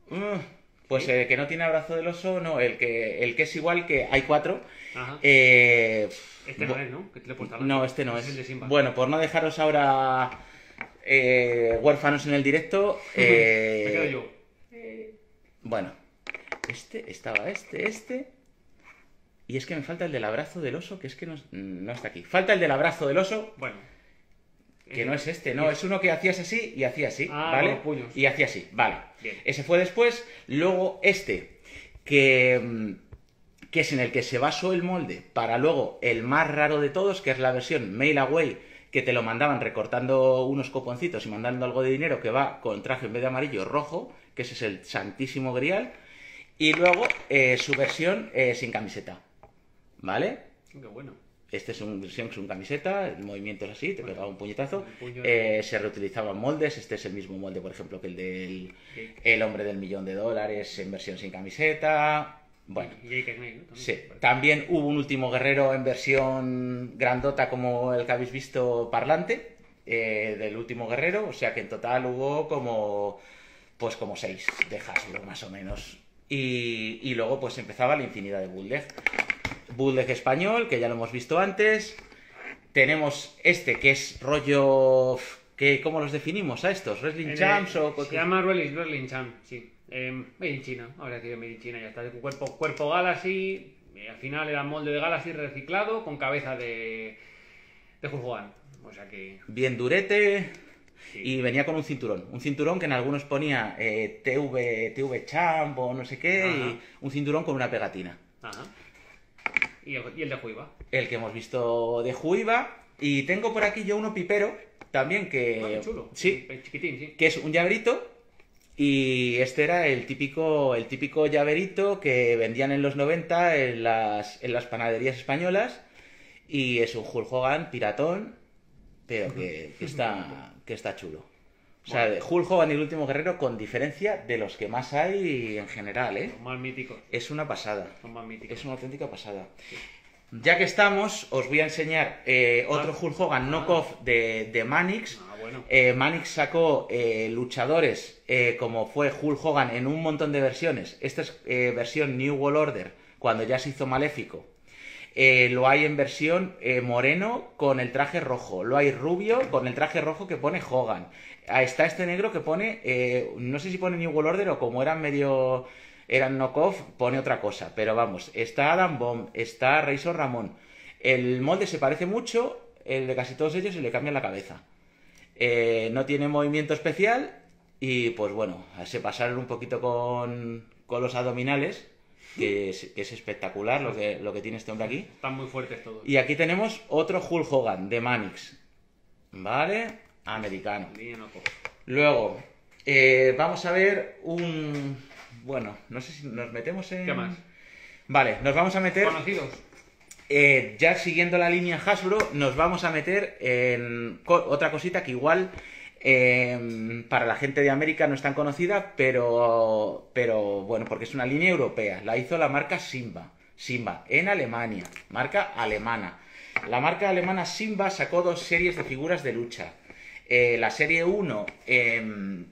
[SPEAKER 1] Mm, pues el que no tiene abrazo del oso, no, el que, el que es igual que hay cuatro.
[SPEAKER 2] Ajá.
[SPEAKER 1] Eh,
[SPEAKER 2] este no es, ¿no? Que te he
[SPEAKER 1] no, este no
[SPEAKER 2] es.
[SPEAKER 1] es. Bueno, por no dejaros ahora eh, huérfanos en el directo.
[SPEAKER 2] Me quedo yo.
[SPEAKER 1] Bueno, este, estaba este, este. Y es que me falta el del abrazo del oso, que es que no, no está aquí. Falta el del abrazo del oso,
[SPEAKER 2] Bueno.
[SPEAKER 1] que no es este, no, es uno que hacías así y hacía así,
[SPEAKER 2] Ah,
[SPEAKER 1] ¿vale?
[SPEAKER 2] con los puños.
[SPEAKER 1] Y hacía así, vale.
[SPEAKER 2] Bien.
[SPEAKER 1] Ese fue después. Luego este, que, mm, que es en el que se basó el molde para luego el más raro de todos, que es la versión Mail Away, que te lo mandaban recortando unos coponcitos y mandando algo de dinero que va con traje en vez de amarillo rojo, que ese es el Santísimo Grial. Y luego eh, su versión eh, sin camiseta, ¿vale?
[SPEAKER 2] Qué bueno.
[SPEAKER 1] Este es un versión un camiseta, el movimiento es así, te pegaba un puñetazo. Eh, se reutilizaban moldes, este es el mismo molde, por ejemplo, que el del
[SPEAKER 2] Sí.
[SPEAKER 1] El hombre del millón de dólares en versión sin camiseta. Bueno.
[SPEAKER 2] También.
[SPEAKER 1] sí. También hubo un último guerrero en versión grandota como el que habéis visto parlante, eh, del último guerrero, o sea que en total hubo como, pues como seis de Hasbro más o menos. Y, y luego pues empezaba la infinidad de Bulldog. Bulldog español, que ya lo hemos visto antes. Tenemos este que es rollo... Que, ¿Cómo los definimos a estos? ¿Wrestling
[SPEAKER 2] el-
[SPEAKER 1] Champs o...?
[SPEAKER 2] Se llama Wrestling, Wrestling Champ, sí. Eh, made in China, ahora que Made in China ya está. Cuerpo, cuerpo Galaxy, eh, al final era molde de Galaxy reciclado con cabeza de, de Hulk. O sea que...
[SPEAKER 1] Bien durete.
[SPEAKER 2] Sí.
[SPEAKER 1] Y venía con un cinturón. Un cinturón que en algunos ponía eh, TV, TV Champ o no sé qué.
[SPEAKER 2] Ajá.
[SPEAKER 1] Y un cinturón con una pegatina.
[SPEAKER 2] Ajá. Y el, y el de Juiva.
[SPEAKER 1] El que hemos visto de Juiva. Y tengo por aquí yo uno pipero. También que...
[SPEAKER 2] Ah, qué chulo.
[SPEAKER 1] Sí.
[SPEAKER 2] Chiquitín, sí.
[SPEAKER 1] que es un llaverito y este era el típico el típico llaverito que vendían en los 90 en las, en las panaderías españolas y es un Hulk Hogan piratón pero que, que está que está chulo o sea, Hulk Hogan y el último guerrero con diferencia de los que más hay en general, ¿eh?
[SPEAKER 2] Son más míticos.
[SPEAKER 1] Es una pasada.
[SPEAKER 2] Son más míticos.
[SPEAKER 1] Es una auténtica pasada. Ya que estamos, os voy a enseñar eh, otro
[SPEAKER 2] Ah.
[SPEAKER 1] Hulk Hogan knockoff de, de Manix.
[SPEAKER 2] Ah, bueno.
[SPEAKER 1] Eh, Manix sacó eh, luchadores eh, como fue Hulk Hogan en un montón de versiones. Esta es versión New World Order, cuando ya se hizo Maléfico. Eh, lo hay en versión eh, moreno con el traje rojo. Lo hay rubio con el traje rojo que pone Hogan. Ah, Está este negro que pone, eh, no sé si pone New World Order o como eran medio, eran knockoff, pone otra cosa. Pero vamos, está Adam Bomb, está Razor Ramón. El molde se parece mucho, el de casi todos ellos, y le cambian la cabeza. No tiene movimiento especial y pues bueno, se pasaron un poquito con, con los abdominales, que es, que es espectacular lo que, lo que tiene este hombre aquí.
[SPEAKER 2] Están muy fuertes todos.
[SPEAKER 1] Y aquí tenemos otro Hulk Hogan de Manix, ¿vale? Americano. Luego, eh, vamos a ver un... Bueno, no sé si nos metemos en...
[SPEAKER 2] ¿Qué más?
[SPEAKER 1] Vale, nos vamos a meter...
[SPEAKER 2] Conocidos.
[SPEAKER 1] Eh, ya siguiendo la línea Hasbro, nos vamos a meter en co- otra cosita que igual eh, para la gente de América no es tan conocida, pero, pero bueno, porque es una línea europea. La hizo la marca Simba, Simba, en Alemania, marca alemana. La marca alemana Simba sacó dos series de figuras de lucha. Eh, la serie 1 en,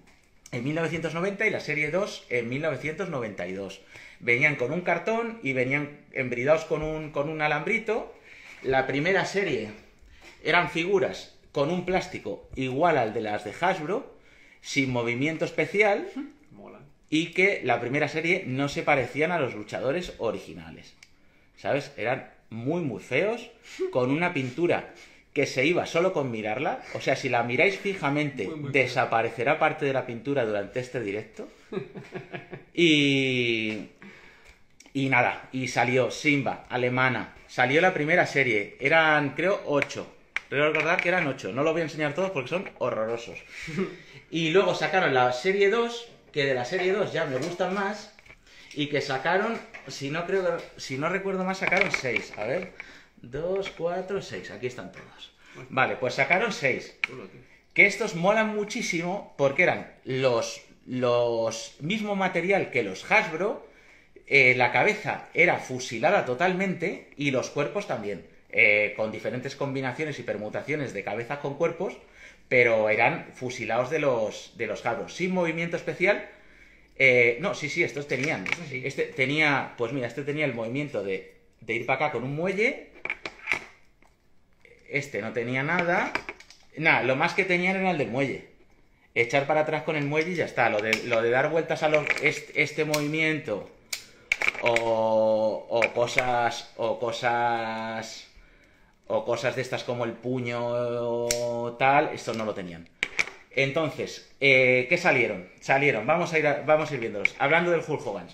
[SPEAKER 1] en 1990 y la serie 2 en 1992. Venían con un cartón y venían embridados con un, con un alambrito. La primera serie eran figuras con un plástico igual al de las de Hasbro, sin movimiento especial
[SPEAKER 2] Mola.
[SPEAKER 1] y que la primera serie no se parecían a los luchadores originales. ¿Sabes? Eran muy, muy feos, con una pintura que se iba solo con mirarla. O sea, si la miráis fijamente,
[SPEAKER 2] Muy, muy feo.
[SPEAKER 1] desaparecerá parte de la pintura durante este directo. Y. Y nada, y salió Simba, alemana. Salió la primera serie. Eran, creo, ocho. Creo recordar que eran ocho. No lo voy a enseñar todos porque son horrorosos. Y luego sacaron la serie 2, que de la serie 2 ya me gustan más. Y que sacaron, si no creo si no recuerdo más, sacaron 6. A ver. 2, 4, 6. Aquí están todos. Vale, pues sacaron 6.
[SPEAKER 2] Chulo, tío.
[SPEAKER 1] Que estos molan muchísimo porque eran los, los mismo material que los Hasbro. eh, la cabeza era fusilada totalmente y los cuerpos también. Eh, con diferentes combinaciones y permutaciones de cabezas con cuerpos, pero eran fusilados de los, de los. Sin movimiento especial. Eh, no, sí, sí, estos tenían. Este tenía, pues mira, este tenía el movimiento de, de ir para acá con un muelle. Este no tenía nada. Nada, lo más que tenían era el del muelle. Echar para atrás con el muelle y ya está. Lo de, lo de dar vueltas a los, este, este movimiento o, o cosas o cosas o cosas de estas como el puño o tal, esto no lo tenían. Entonces, eh, ¿qué salieron? Salieron, vamos a ir a- vamos a ir viéndolos. Hablando del Hulk Hogan.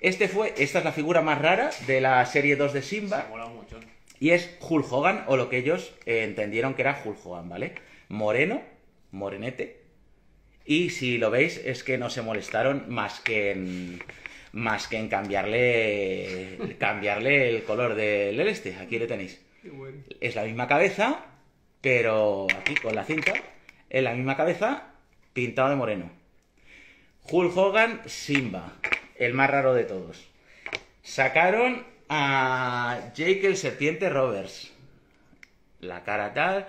[SPEAKER 1] Este fue, esta es la figura más rara de la serie 2 de Simba.
[SPEAKER 2] Me mola mucho.
[SPEAKER 1] Y es Hulk Hogan, o lo que ellos eh, entendieron que era Hulk Hogan, ¿vale? Moreno, morenete. Y si lo veis, es que no se molestaron más que en, más que en cambiarle, cambiarle el color del este. Aquí le tenéis. Es la misma cabeza, pero aquí con la cinta, es la misma cabeza pintado de moreno. Hulk Hogan, Simba, el más raro de todos. Sacaron a Jake el Serpiente Roberts. La cara tal.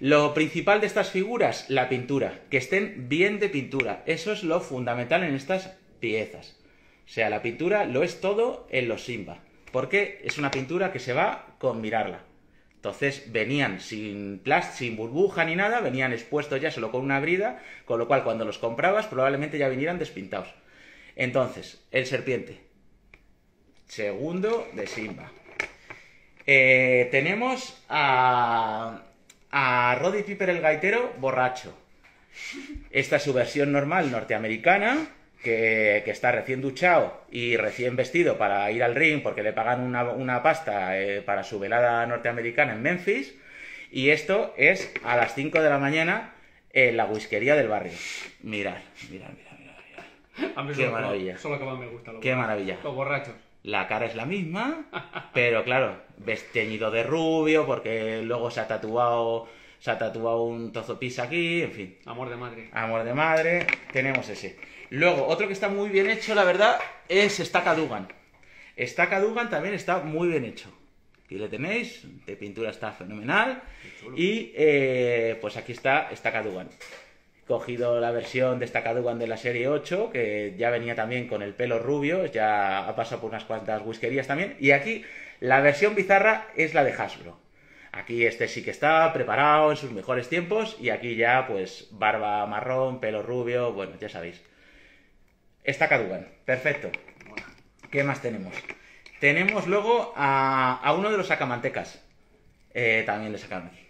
[SPEAKER 1] Lo principal de estas figuras, la pintura. Que estén bien de pintura. Eso es lo fundamental en estas piezas. O sea, la pintura lo es todo en los Simba. Porque es una pintura que se va con mirarla. Entonces venían sin plast, sin burbuja ni nada, venían expuestos ya solo con una brida, con lo cual cuando los comprabas probablemente ya vinieran despintados. Entonces, el serpiente. Segundo de Simba. Eh, tenemos a, a Roddy Piper el gaitero borracho. Esta es su versión normal norteamericana, que, que está recién duchado y recién vestido para ir al ring porque le pagan una, una pasta eh, para su velada norteamericana en Memphis. Y esto es a las 5 de la mañana en la whiskería del barrio. Mirad, mirad, mirad, mirad. mirad.
[SPEAKER 2] A mí
[SPEAKER 1] Qué
[SPEAKER 2] solo-
[SPEAKER 1] maravilla.
[SPEAKER 2] Solo que más me gusta. Los
[SPEAKER 1] Qué maravilla.
[SPEAKER 2] Los borrachos.
[SPEAKER 1] La cara es la misma, pero claro, ves teñido de rubio porque luego se ha tatuado, se ha tatuado un trozo pis aquí, en fin.
[SPEAKER 2] Amor de madre.
[SPEAKER 1] Amor de madre, tenemos ese. Luego, otro que está muy bien hecho, la verdad, es Staka Dugan. Staka Dugan también está muy bien hecho. Aquí le tenéis, de pintura está fenomenal. Y eh, pues aquí está Staka Dugan. Cogido la versión de Staka Dugan de la serie 8, que ya venía también con el pelo rubio, ya ha pasado por unas cuantas whiskerías también. Y aquí la versión bizarra es la de Hasbro. Aquí este sí que está preparado en sus mejores tiempos y aquí ya pues barba marrón, pelo rubio, bueno, ya sabéis. Está Cadugan, perfecto. ¿Qué más tenemos? Tenemos luego a, uno de los sacamantecas. Eh, también le sacaron aquí.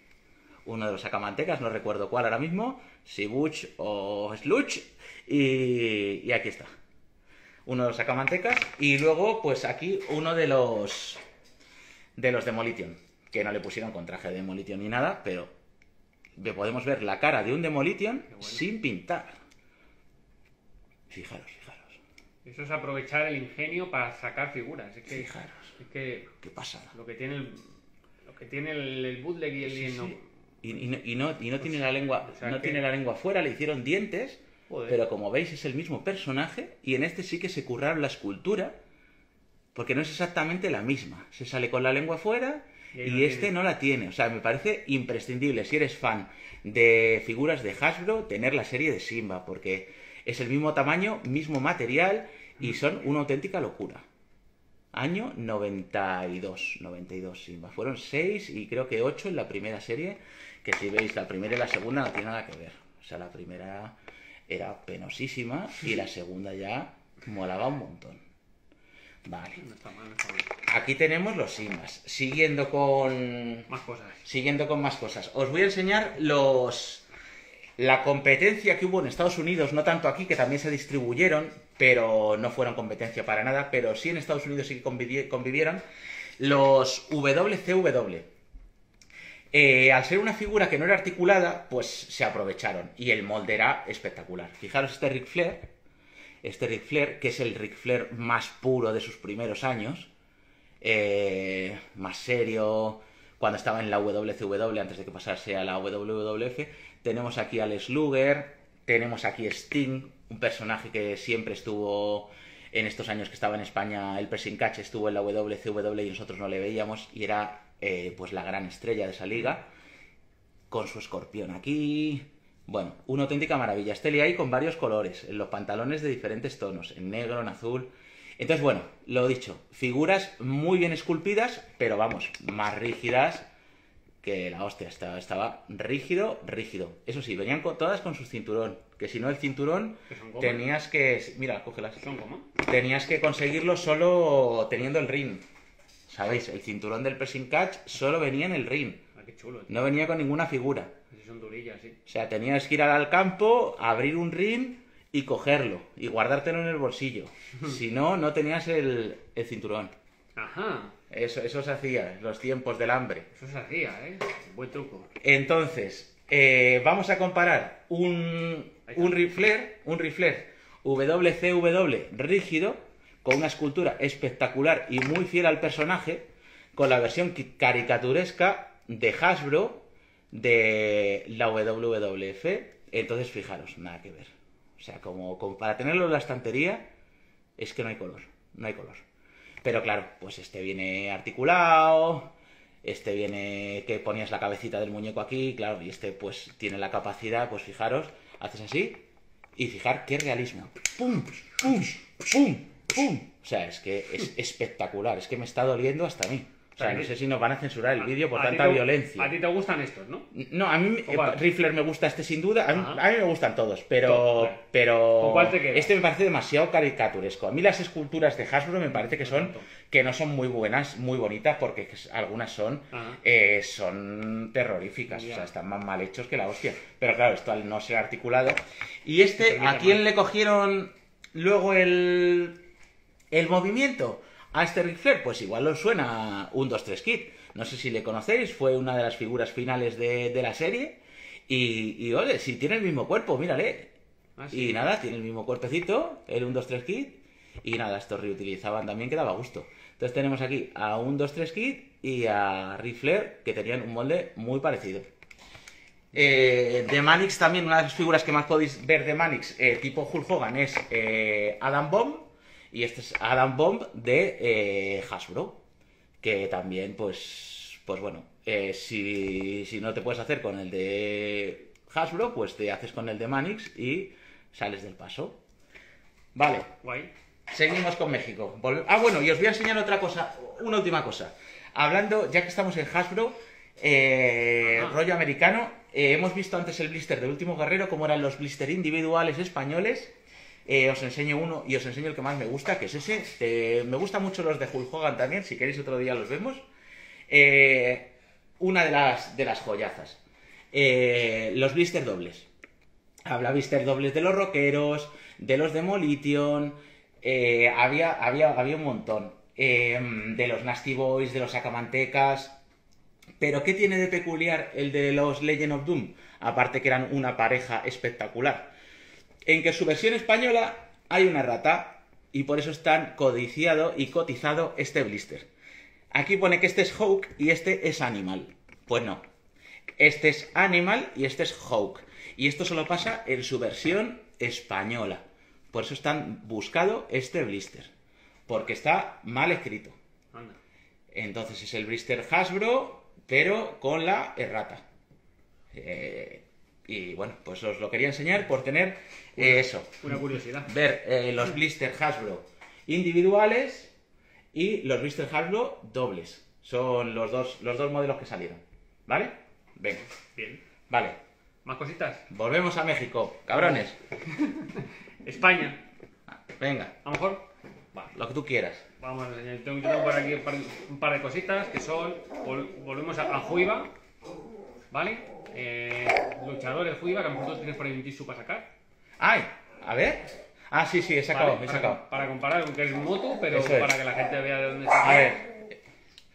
[SPEAKER 1] Uno de los sacamantecas, no recuerdo cuál ahora mismo, si Butch o Sluch, y, y aquí está. Uno de los sacamantecas. Y luego, pues aquí uno de los de los Demolition, que no le pusieron con traje de Demolition ni nada, pero podemos ver la cara de un Demolition sin pintar. Fijaros, fijaros,
[SPEAKER 2] Eso es aprovechar el ingenio para sacar figuras. Es que,
[SPEAKER 1] fijaros.
[SPEAKER 2] es que
[SPEAKER 1] Qué pasada.
[SPEAKER 2] lo que tiene el, lo que tiene el, el bootleg y el
[SPEAKER 1] Sí,
[SPEAKER 2] no-
[SPEAKER 1] sí. Y, y no, y no- y no tiene la lengua,
[SPEAKER 2] o sea
[SPEAKER 1] no
[SPEAKER 2] que-
[SPEAKER 1] tiene la lengua fuera, le hicieron dientes,
[SPEAKER 2] Joder.
[SPEAKER 1] pero como veis es el mismo personaje y en este sí que se curraron la escultura, porque no es exactamente la misma. Se sale con la lengua fuera
[SPEAKER 2] Y
[SPEAKER 1] este
[SPEAKER 2] tiene.
[SPEAKER 1] no la tiene. O sea, me parece imprescindible si eres fan de figuras de Hasbro tener la serie de Simba, porque es el mismo tamaño, mismo material
[SPEAKER 2] Mm.
[SPEAKER 1] y son una auténtica locura. Año 92, 92 Simba. Fueron 6 y creo que 8 en la primera serie, que si veis la primera y la segunda no tiene nada que ver. O sea, la primera era penosísima y la segunda ya molaba un montón. Vale. Aquí tenemos los Simbas. Siguiendo con
[SPEAKER 2] Más cosas.
[SPEAKER 1] siguiendo con más cosas. Os voy a enseñar los la competencia que hubo en Estados Unidos, no tanto aquí, que también se distribuyeron, pero no fueron competencia para nada, pero sí en Estados Unidos sí que convivi- convivieron, los WCW. Eh, al ser una figura que no era articulada, pues se aprovecharon y el molde era espectacular. Fijaros este Ric Flair, este Ric Flair, que es el Ric Flair más puro de sus primeros años, eh, más serio, cuando estaba en la WCW antes de que pasase a la WWF. Tenemos aquí al Slugger, tenemos aquí Sting, un personaje que siempre estuvo en estos años que estaba en España, el pressing catch estuvo en la WCW y nosotros no le veíamos y era eh, pues la gran estrella de esa liga con su escorpión aquí. Bueno, una auténtica maravilla. Este hay con varios colores, en los pantalones de diferentes tonos, en negro, en azul. Entonces, bueno, lo dicho, figuras muy bien esculpidas, pero vamos, más rígidas que la hostia. Estaba, estaba rígido, rígido. Eso sí, venían con- todas con su cinturón, que si no el cinturón tenías que... Mira, cógelas.
[SPEAKER 2] ¿Son goma?
[SPEAKER 1] Tenías que conseguirlo solo teniendo el ring. ¿Sabéis? El cinturón del pressing catch solo venía en el ring.
[SPEAKER 2] Ah, qué chulo.
[SPEAKER 1] No venía con ninguna figura.
[SPEAKER 2] Son durillas, sí.
[SPEAKER 1] O sea, tenías que ir al campo, abrir un ring y cogerlo y guardártelo en el bolsillo. Si no, no tenías el, el cinturón.
[SPEAKER 2] Ajá.
[SPEAKER 1] Eso, eso se hacía en los tiempos del hambre.
[SPEAKER 2] Eso se hacía, ¿eh? Buen truco.
[SPEAKER 1] Entonces, eh, vamos a comparar un, un rifler, un rifler WCW rígido con una escultura espectacular y muy fiel al personaje con la versión caricaturesca de Hasbro de la WWF. Entonces, fijaros, nada que ver. O sea, como, para tenerlo en la estantería, es que no hay color, no hay color. Pero claro, pues este viene articulado, este viene que ponías la cabecita del muñeco aquí, claro, y este pues tiene la capacidad, pues fijaros, haces así y fijar qué realismo. ¡Pum! ¡Pum! ¡Pum! ¡Pum! O sea, es que es espectacular, es que me está doliendo hasta a mí. O sea, no sé si nos van a censurar el vídeo por
[SPEAKER 2] A
[SPEAKER 1] tanta
[SPEAKER 2] te-
[SPEAKER 1] violencia.
[SPEAKER 2] A ti te gustan estos, ¿no?
[SPEAKER 1] No, a mí eh, Rifler me gusta este sin duda. A mí,
[SPEAKER 2] Ajá.
[SPEAKER 1] a mí me gustan todos, pero, pero
[SPEAKER 2] ¿Con cuál te
[SPEAKER 1] este me parece demasiado caricaturesco. A mí las esculturas de Hasbro me parece que son que no son muy buenas, muy bonitas, porque algunas son
[SPEAKER 2] Ajá.
[SPEAKER 1] eh, son terroríficas, o sea, están más mal hechos que la hostia. Pero claro, esto al no ser articulado. Y este, ¿a quién le cogieron luego el el movimiento a este Ric Flair, pues igual os suena un 2-3 Kid. No sé si le conocéis, fue una de las figuras finales de, de la serie. Y, y ole, si tiene el mismo cuerpo, mírale.
[SPEAKER 2] Ah, sí.
[SPEAKER 1] Y nada, tiene el mismo cuerpecito, el 1-2-3 Kid. Y nada, estos reutilizaban también que daba gusto. Entonces tenemos aquí a un 2-3 Kid y a Ric Flair, que tenían un molde muy parecido. Eh, de Manix también, una de las figuras que más podéis ver de Manix, eh, tipo Hulk Hogan, es eh, Adam Bomb. Y este es Adam Bomb de eh, Hasbro. Que también, pues, pues bueno, eh, si, si no te puedes hacer con el de Hasbro, pues te haces con el de Manix y sales del paso. Vale,
[SPEAKER 2] Guay.
[SPEAKER 1] Seguimos con México. Volve- Ah, bueno, y os voy a enseñar otra cosa, una última cosa. Hablando, ya que estamos en Hasbro, eh, rollo americano, eh, hemos visto antes el blister del último guerrero, como eran los blister individuales españoles. Eh, os enseño uno y os enseño el que más me gusta, que es ese. Me gustan mucho los de Hulk Hogan también, si queréis otro día los vemos. Eh, una de las, de las joyazas. Eh, los blister dobles. Habla blister dobles de los rockeros, de los Demolition, eh, había, había, había un montón. Eh, de los Nasty Boys, de los Sacamantecas. Pero ¿qué tiene de peculiar el de los Legend of Doom? Aparte que eran una pareja espectacular. En que su versión española hay una rata y por eso es tan codiciado y cotizado este blister. Aquí pone que este es Hawk y este es Animal. Pues no. Este es Animal y este es Hawk. Y esto solo pasa en su versión española. Por eso es tan buscado este blister. Porque está mal escrito. Entonces es el blister Hasbro, pero con la errata. Eh, y bueno, pues os lo quería enseñar por tener eh, eso.
[SPEAKER 2] Una curiosidad.
[SPEAKER 1] Ver eh, los blister Hasbro individuales y los blister Hasbro dobles. Son los dos, los dos modelos que salieron. ¿Vale? Venga.
[SPEAKER 2] Bien.
[SPEAKER 1] Vale.
[SPEAKER 2] ¿Más cositas?
[SPEAKER 1] Volvemos a México. Cabrones.
[SPEAKER 2] España.
[SPEAKER 1] Venga.
[SPEAKER 2] A lo mejor. Vale.
[SPEAKER 1] Lo que tú quieras.
[SPEAKER 2] Vamos a enseñar. Tengo, tengo por aquí un par, un par de cositas que son. vol- volvemos a, a Juiva. ¿Vale? Eh, luchadores Juiva, que a lo mejor tú tienes por ahí un Jitsu para sacar.
[SPEAKER 1] ¡Ay! A ver. Ah, sí, sí, he sacado,
[SPEAKER 2] ¿vale?
[SPEAKER 1] he
[SPEAKER 2] Para,
[SPEAKER 1] sacado.
[SPEAKER 2] para comparar con que es moto, pero
[SPEAKER 1] Eso es.
[SPEAKER 2] para que la gente vea de dónde
[SPEAKER 1] A
[SPEAKER 2] sale.
[SPEAKER 1] ver.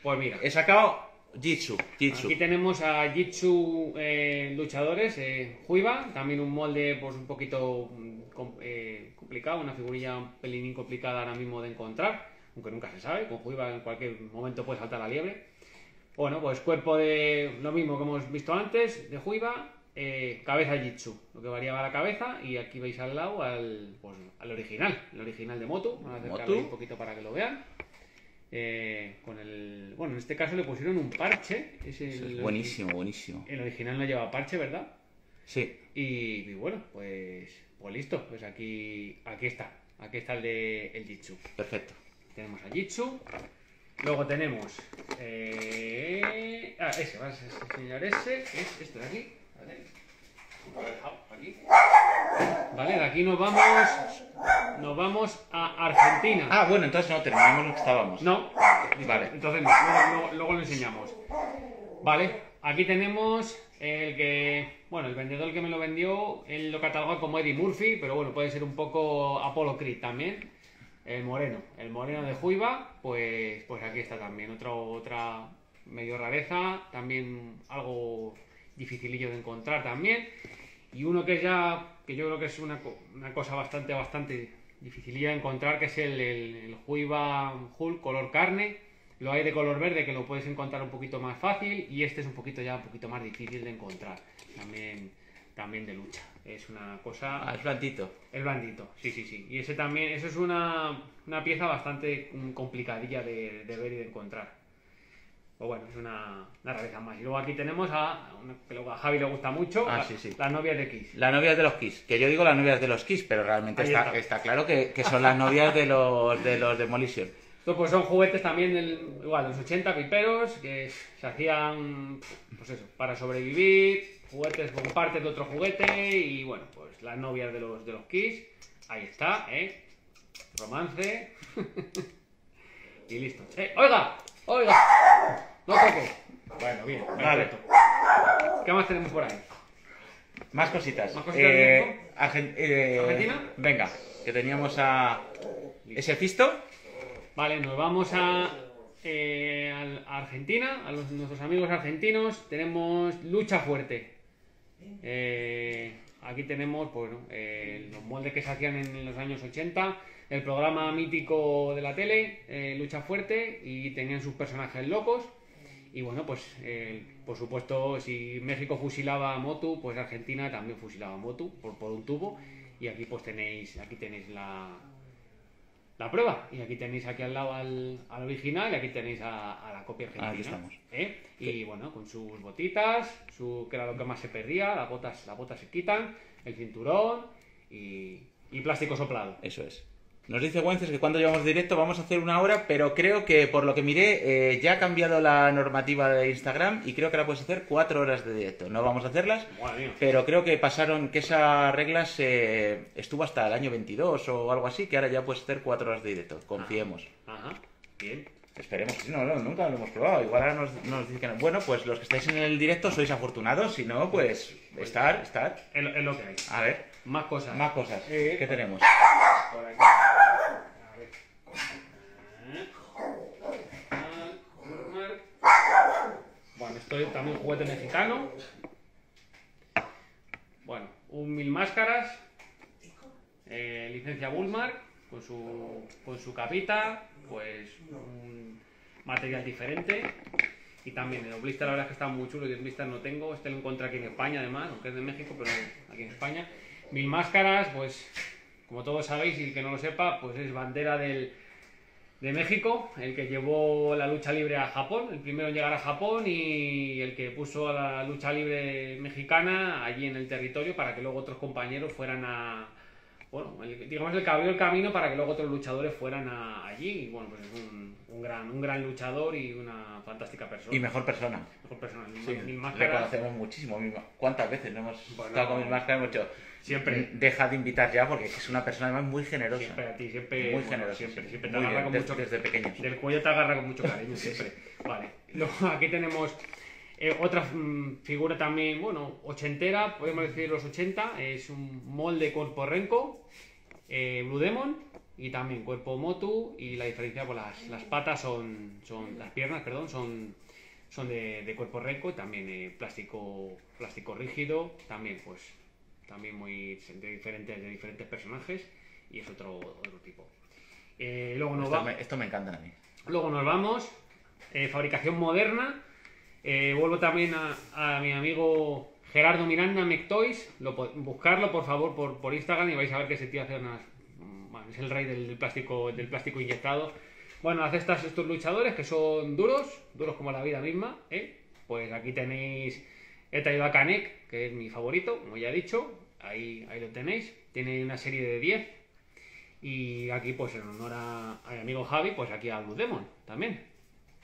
[SPEAKER 2] Pues mira.
[SPEAKER 1] He sacado Jitsu. Jitsu.
[SPEAKER 2] Aquí tenemos a Jitsu eh, luchadores, eh, Juiva, también un molde pues un poquito mm, com- eh, complicado, una figurilla un pelín complicada ahora mismo de encontrar, aunque nunca se sabe, con Juiva en cualquier momento puede saltar la liebre. Bueno, pues cuerpo de lo mismo que hemos visto antes, de Juiva, eh, cabeza Jitsu, lo que variaba la cabeza, y aquí veis al lado al, pues, al original, el original de Moto, vamos a acercarlo un poquito para que lo vean. Eh, con el bueno en este caso le pusieron un parche es el,
[SPEAKER 1] Eso es buenísimo, buenísimo.
[SPEAKER 2] el original no lleva parche verdad
[SPEAKER 1] Sí.
[SPEAKER 2] y, y bueno pues pues listo pues aquí aquí está aquí está el de el Jitsu
[SPEAKER 1] Perfecto.
[SPEAKER 2] tenemos a Jitsu luego tenemos eh, ah ese vas a enseñar ese es este de aquí vale aquí. vale de aquí nos vamos nos vamos a Argentina
[SPEAKER 1] Ah, bueno, entonces no, terminamos lo que estábamos.
[SPEAKER 2] no.
[SPEAKER 1] Vale.
[SPEAKER 2] Entonces no, luego, luego- luego lo enseñamos. Vale, aquí tenemos el que, bueno, el vendedor que me lo vendió, él lo cataloga como Eddie Murphy, pero bueno, puede ser un poco Apollo Creed también. El moreno, el moreno de Juiva, pues, pues aquí está también, otra, otra medio rareza, también algo dificilillo de encontrar también. Y uno que ya, que yo creo que es una, una cosa bastante, bastante dificililla de encontrar, que es el, el, el Juiva Hulk color carne, Lo hay de color verde que lo puedes encontrar un poquito más fácil y este es un poquito ya un poquito más difícil de encontrar. También, también de lucha. Es una cosa...
[SPEAKER 1] Ah, es blandito.
[SPEAKER 2] El blandito, sí, sí, sí. Y ese también, eso es una, una pieza bastante complicadilla de, de ver y de encontrar. O bueno, es una, una rareza más. Y luego aquí tenemos a, una que luego a Javi le gusta mucho,
[SPEAKER 1] Ah,
[SPEAKER 2] la-
[SPEAKER 1] sí, sí.
[SPEAKER 2] las novias de Kiss.
[SPEAKER 1] Las novias de los Kiss, que yo digo las novias de los Kiss, pero realmente está,
[SPEAKER 2] está.
[SPEAKER 1] está claro que, que son las novias de los de los Demolition.
[SPEAKER 2] Pues son juguetes también del, igual, los 80 piperos, que se hacían, pues eso, para sobrevivir, juguetes con partes de otro juguete y bueno, pues las novias de los, de los Kiss, ahí está, ¿eh? Romance. y listo. ¡Eh, oiga! ¡Oiga! ¡No toque! Bueno, bien,
[SPEAKER 1] Vale.
[SPEAKER 2] ¿Qué más tenemos por ahí?
[SPEAKER 1] Más cositas.
[SPEAKER 2] ¿Más cositas
[SPEAKER 1] Eh? Argen- eh,
[SPEAKER 2] ¿Argentina?
[SPEAKER 1] Venga, que teníamos a... ¿Ese Fisto?
[SPEAKER 2] Vale, nos vamos a, eh, a Argentina, a los- nuestros amigos argentinos. Tenemos lucha fuerte. Eh, aquí tenemos pues, ¿no? eh, los moldes que se hacían en los años 80, el programa mítico de la tele, eh, lucha fuerte, y tenían sus personajes locos. Y bueno, pues por supuesto, si México fusilaba a Motu, pues Argentina también fusilaba a Motu por, por un tubo. Y aquí pues tenéis, aquí tenéis la, la prueba. Y aquí tenéis aquí al lado al, al original y aquí tenéis a, a la copia argentina.
[SPEAKER 1] Aquí estamos.
[SPEAKER 2] ¿eh? Y bueno, con sus botitas, su, que era lo que más se perdía, las botas, las botas se quitan, el cinturón y, y plástico soplado.
[SPEAKER 1] Eso es. Nos dice Wences que cuando llevamos directo vamos a hacer una hora, pero creo que por lo que miré eh, ya ha cambiado la normativa de Instagram y creo que ahora puedes hacer cuatro horas de directo. No vamos a hacerlas, pero creo que pasaron, que esa regla se estuvo hasta el año 22 o algo así, que ahora ya puedes hacer cuatro horas de directo. Confiemos.
[SPEAKER 2] Ajá, bien.
[SPEAKER 1] Esperemos que no, no, nunca lo hemos probado. Igual ahora nos, nos dice que no. Bueno, pues los que estáis en el directo sois afortunados, si no, pues estar, estar.
[SPEAKER 2] Es, lo- es lo que hay.
[SPEAKER 1] A ver,
[SPEAKER 2] Más cosas.
[SPEAKER 1] más cosas.
[SPEAKER 2] Eh,
[SPEAKER 1] ¿Qué tenemos?
[SPEAKER 2] Por aquí. A ver. Bueno, esto es también un juguete mexicano. Bueno, un mil máscaras. eh, licencia Bullmark. Con su, con su capita. Pues un material diferente. Y también el blister la verdad es que está muy chulo. Y el blister no tengo. Este lo encontré aquí en España además, aunque es de México, pero aquí en España. Mil máscaras, pues como todos sabéis y el que no lo sepa, pues es bandera del, de México, el que llevó la lucha libre a Japón, el primero en llegar a Japón y el que puso a la lucha libre mexicana allí en el territorio para que luego otros compañeros fueran a... Bueno, el- digamos el que abrió el camino para que luego otros luchadores fueran a- allí y bueno, pues es un, un gran, un gran luchador y una fantástica persona.
[SPEAKER 1] Y mejor persona.
[SPEAKER 2] Mejor persona, mil,
[SPEAKER 1] Sí,
[SPEAKER 2] mil
[SPEAKER 1] le
[SPEAKER 2] máscaras.
[SPEAKER 1] conocemos muchísimo. Mil ¿Cuántas veces no hemos
[SPEAKER 2] Bueno,
[SPEAKER 1] estado con Mil Máscaras? Hemos dicho,
[SPEAKER 2] Siempre.
[SPEAKER 1] Deja de invitar ya porque es una persona además muy generosa.
[SPEAKER 2] Siempre a ti, siempre.
[SPEAKER 1] Muy
[SPEAKER 2] bueno,
[SPEAKER 1] generosa.
[SPEAKER 2] Siempre,
[SPEAKER 1] sí.
[SPEAKER 2] siempre te
[SPEAKER 1] Muy
[SPEAKER 2] agarra
[SPEAKER 1] bien,
[SPEAKER 2] con
[SPEAKER 1] desde,
[SPEAKER 2] mucho
[SPEAKER 1] desde pequeños.
[SPEAKER 2] Del cuello te agarra con mucho cariño, siempre. Vale. Luego aquí tenemos eh, otra mm, figura también, bueno, ochentera, podemos decir los 80. Es un molde cuerpo renco, eh, Blue Demon y también cuerpo Motu. Y la diferencia, pues las, las patas son, son. Las piernas, perdón, son. Son de, de cuerpo renco y también eh, plástico, plástico rígido, también pues también muy de diferentes, de diferentes personajes y es otro, otro tipo. Eh, luego nos
[SPEAKER 1] Esto
[SPEAKER 2] va-
[SPEAKER 1] me, esto me encanta a mí.
[SPEAKER 2] Luego nos vamos. eh, fabricación moderna. Eh, vuelvo también a, a mi amigo Gerardo Miranda, Mectoys. Lo, buscarlo, por favor, por, por Instagram y vais a ver que ese tío hace unas... bueno, es el rey del, del plástico, del plástico inyectado. Bueno, hace estas, estos luchadores que son duros, duros como la vida misma. Pues aquí tenéis... He traído a Kanek, que es mi favorito, como ya he dicho. Ahí, ahí lo tenéis. Tiene una serie de 10. Y aquí, pues en honor a, a mi amigo Javi, pues aquí a Blue Demon también.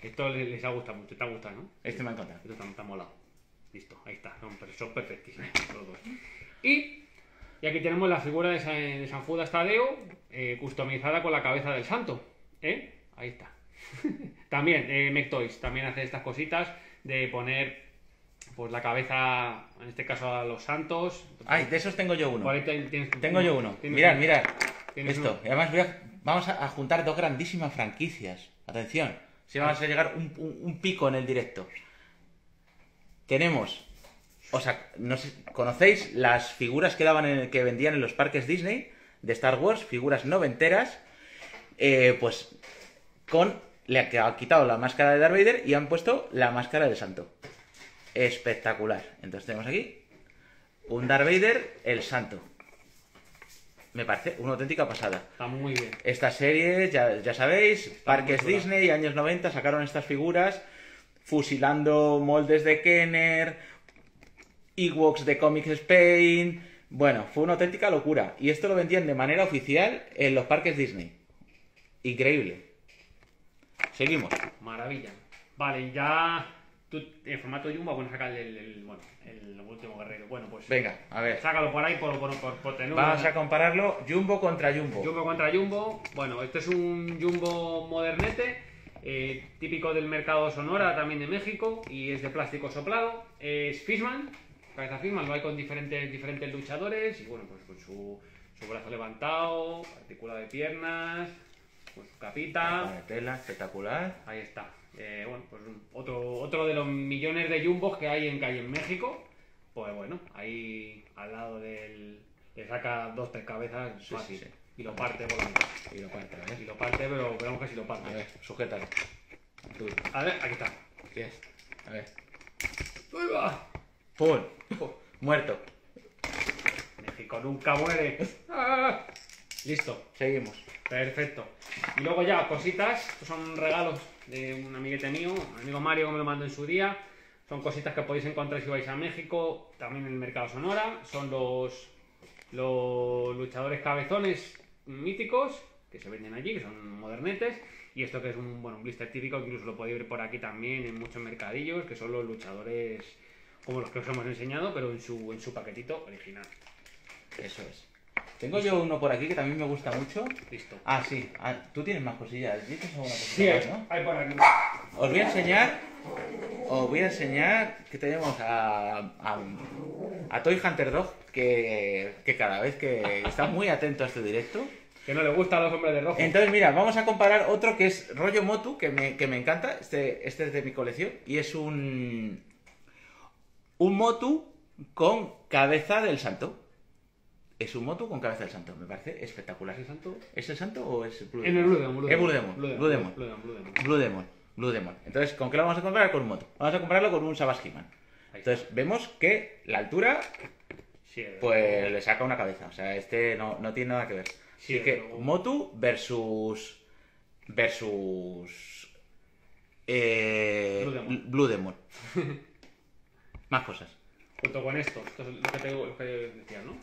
[SPEAKER 2] Esto les, les ha gustado mucho, te ha gustado, ¿no?
[SPEAKER 1] Este me encanta.
[SPEAKER 2] Esto está, está molado. Listo, ahí está, son, son perfectísimos los dos. Y, y aquí tenemos la figura de San, de San Judas Tadeo, eh, customizada con la cabeza del santo. ¿Eh? Ahí está. también, eh, Mectoys también hace estas cositas de poner pues la cabeza, en este caso a los santos.
[SPEAKER 1] Ay, de esos tengo yo uno.
[SPEAKER 2] Por ahí te- tienes-
[SPEAKER 1] Tengo yo uno. Mirad, mirad. Esto.
[SPEAKER 2] uno.
[SPEAKER 1] Y además voy a- vamos a, juntar dos grandísimas franquicias. Atención. Si vamos a llegar un, un- un pico en el directo. Tenemos. O sea, no sé, ¿conocéis las figuras que daban en, que vendían en los parques Disney de Star Wars? Figuras noventeras. Eh, pues con le ha quitado la máscara de Darth Vader y han puesto la máscara del santo. Espectacular. Entonces tenemos aquí un Darth Vader, el santo. Me parece una auténtica pasada.
[SPEAKER 2] Está muy bien.
[SPEAKER 1] Estas series, ya, ya sabéis, parques. Disney, años 90, sacaron estas figuras fusilando moldes de Kenner, Ewoks de Comics Spain. Bueno, fue una auténtica locura. Y esto lo vendían de manera oficial en los parques Disney. Increíble. Seguimos.
[SPEAKER 2] Maravilla. Vale, ya. Tú, en formato Jumbo, bueno, sacar el, el- bueno, el último guerrero. Bueno, pues.
[SPEAKER 1] Venga, a ver.
[SPEAKER 2] Sácalo por ahí por, por, por, por tener
[SPEAKER 1] Vamos
[SPEAKER 2] una-
[SPEAKER 1] a compararlo Jumbo contra Jumbo.
[SPEAKER 2] Jumbo contra Jumbo. Bueno, este es un Jumbo modernete, eh, típico del mercado Sonora, también de México, y es de plástico soplado. Es Fishman, cabeza Fishman, lo hay con diferentes, diferentes luchadores, y bueno, pues con su, su brazo levantado, articulado de piernas, con su capita.
[SPEAKER 1] Vale, tela, espectacular.
[SPEAKER 2] Ahí está. Eh, bueno, pues otro, otro de los millones de jumbos que hay en calle en México. Pues bueno, ahí al lado del. Le saca dos, tres cabezas
[SPEAKER 1] Sí,
[SPEAKER 2] fácil.
[SPEAKER 1] sí, sí.
[SPEAKER 2] Y lo parte por la mitad.
[SPEAKER 1] Y lo parte, ver.
[SPEAKER 2] Y lo parte, pero veremos que si lo parte.
[SPEAKER 1] A ver, sujétalo. Tú.
[SPEAKER 2] A ver, aquí está.
[SPEAKER 1] ¿Qué es? A ver.
[SPEAKER 2] ¡Uy, va!
[SPEAKER 1] ¡Pum! Muerto.
[SPEAKER 2] México nunca muere. ¡Ah! Listo.
[SPEAKER 1] Seguimos.
[SPEAKER 2] Perfecto. Y luego ya, cositas, estos son regalos de un amiguete mío, amigo Mario que me lo mandó en su día. Son cositas que podéis encontrar si vais a México, también en el mercado Sonora. Son los, los luchadores cabezones míticos que se venden allí, que son modernetes. Y esto que es un, bueno, un blister típico, incluso lo podéis ver por aquí también en muchos mercadillos, que son los luchadores como los que os hemos enseñado, pero en su, en su paquetito original.
[SPEAKER 1] Eso es. Tengo yo uno por aquí que también me gusta mucho.
[SPEAKER 2] Listo.
[SPEAKER 1] Ah, sí. Ah, Tú tienes más cosillas. ¿Dices alguna
[SPEAKER 2] Sí,
[SPEAKER 1] cosilla
[SPEAKER 2] hay,
[SPEAKER 1] más, no?
[SPEAKER 2] hay por aquí.
[SPEAKER 1] Os voy a enseñar. Os voy a enseñar que tenemos a, a, a Toy Hunter Dog que, que cada vez que está muy atento a este directo.
[SPEAKER 2] Que no le gusta a los hombres de rojo.
[SPEAKER 1] Entonces, mira, vamos a comparar otro que es rollo Motu, que me, que me encanta. Este, este es de mi colección. Y es un. Un Motu con cabeza del santo. Es un Motu con cabeza del santo. Me parece espectacular.
[SPEAKER 2] ¿Es el santo?
[SPEAKER 1] ¿Es el santo o es Blue
[SPEAKER 2] En el Blue Demon.
[SPEAKER 1] Es Blue Demon.
[SPEAKER 2] Blue
[SPEAKER 1] Demon.
[SPEAKER 2] Blue Demon. Blue Demon.
[SPEAKER 1] Blue Demon. Blue Demon. Entonces, ¿con qué lo vamos a comparar? Con un Motu. Vamos a compararlo con un Savage He-Man.
[SPEAKER 2] Está.
[SPEAKER 1] Entonces, vemos que la altura,
[SPEAKER 2] Sí,
[SPEAKER 1] pues le saca una cabeza. O sea, este no, no tiene nada que ver.
[SPEAKER 2] Sí,
[SPEAKER 1] Así que
[SPEAKER 2] luego-
[SPEAKER 1] Motu versus. versus. Eh,
[SPEAKER 2] Blue Demon.
[SPEAKER 1] Blue Demon. Más cosas.
[SPEAKER 2] Junto con esto. Esto es lo que, te, lo que decía, ¿no?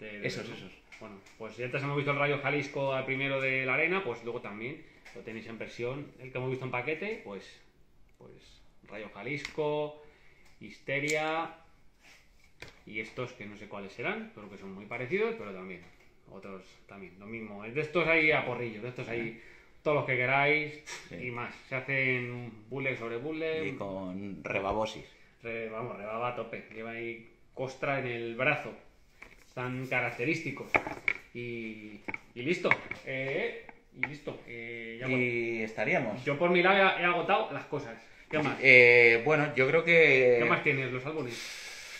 [SPEAKER 2] De- de-
[SPEAKER 1] Esos, esos.
[SPEAKER 2] Bueno, pues ya antes hemos visto el Rayo Jalisco al primero de la arena, pues luego también lo tenéis en versión. El que hemos visto en paquete, pues. Pues Rayo Jalisco, Histeria. Y estos que no sé cuáles serán, pero que son muy parecidos, pero también. Otros también, lo mismo. De estos hay a porrillos, de estos hay todos los que queráis
[SPEAKER 1] Sí.
[SPEAKER 2] y más. Se hacen bullet sobre bullet.
[SPEAKER 1] Y con rebabosis.
[SPEAKER 2] Re- vamos, rebaba a tope. Lleva ahí costra en el brazo. Tan característicos. Y, y listo. Eh, y listo. Eh, ya por-
[SPEAKER 1] Y estaríamos.
[SPEAKER 2] Yo por mi lado he, he agotado las cosas. ¿Qué más?
[SPEAKER 1] Eh, bueno, yo creo que.
[SPEAKER 2] ¿Qué más tienes? ¿Los álbumes?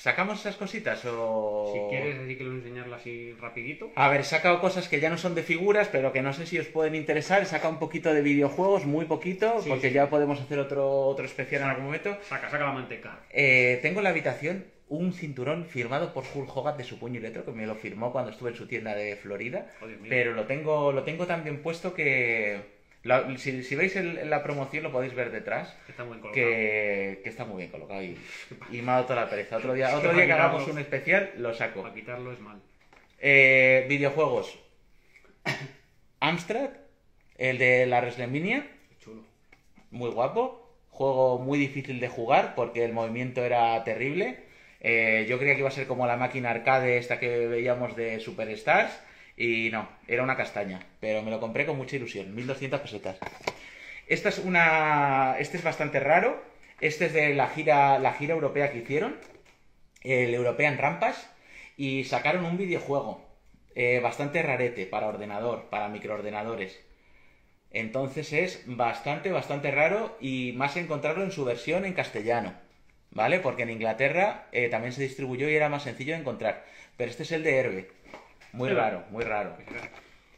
[SPEAKER 1] ¿Sacamos esas cositas o.?
[SPEAKER 2] Si quieres, así quiero enseñarlo así rapidito.
[SPEAKER 1] A ver, he sacado cosas que ya no son de figuras, pero que no sé si os pueden interesar. He sacado un poquito de videojuegos, muy poquito,
[SPEAKER 2] Sí,
[SPEAKER 1] porque
[SPEAKER 2] sí.
[SPEAKER 1] ya podemos hacer otro, otro especial en algún momento.
[SPEAKER 2] Saca, saca la manteca.
[SPEAKER 1] Eh, tengo en la habitación un cinturón firmado por Hulk Hogan de su puño y letra, que me lo firmó cuando estuve en su tienda de Florida.
[SPEAKER 2] Oh,
[SPEAKER 1] pero lo tengo, lo tengo tan bien puesto que. la- si, si veis el- la promoción lo podéis ver detrás.
[SPEAKER 2] Está muy colocado.
[SPEAKER 1] Que, que está muy bien colocado y, y me ha dado toda la pereza. Otro día,
[SPEAKER 2] que
[SPEAKER 1] otro día que hagamos un especial lo saco.
[SPEAKER 2] Para quitarlo es mal.
[SPEAKER 1] Eh, videojuegos. Amstrad, el de la WrestleMania,
[SPEAKER 2] chulo.
[SPEAKER 1] muy guapo. Juego muy difícil de jugar porque el movimiento era terrible. Eh, yo creía que iba a ser como la máquina arcade esta que veíamos de Superstars. Y no, era una castaña. Pero me lo compré con mucha ilusión, 1200 pesetas. Esta es una. Este es bastante raro. Este es de la gira, la gira europea que hicieron. El European Rampas. Y sacaron un videojuego. eh, bastante rarete para ordenador, para microordenadores. Entonces es bastante, bastante raro y más encontrarlo en su versión en castellano. ¿Vale? Porque en Inglaterra eh, también se distribuyó y era más sencillo de encontrar. Pero este es el de Herbe. Muy raro, muy raro.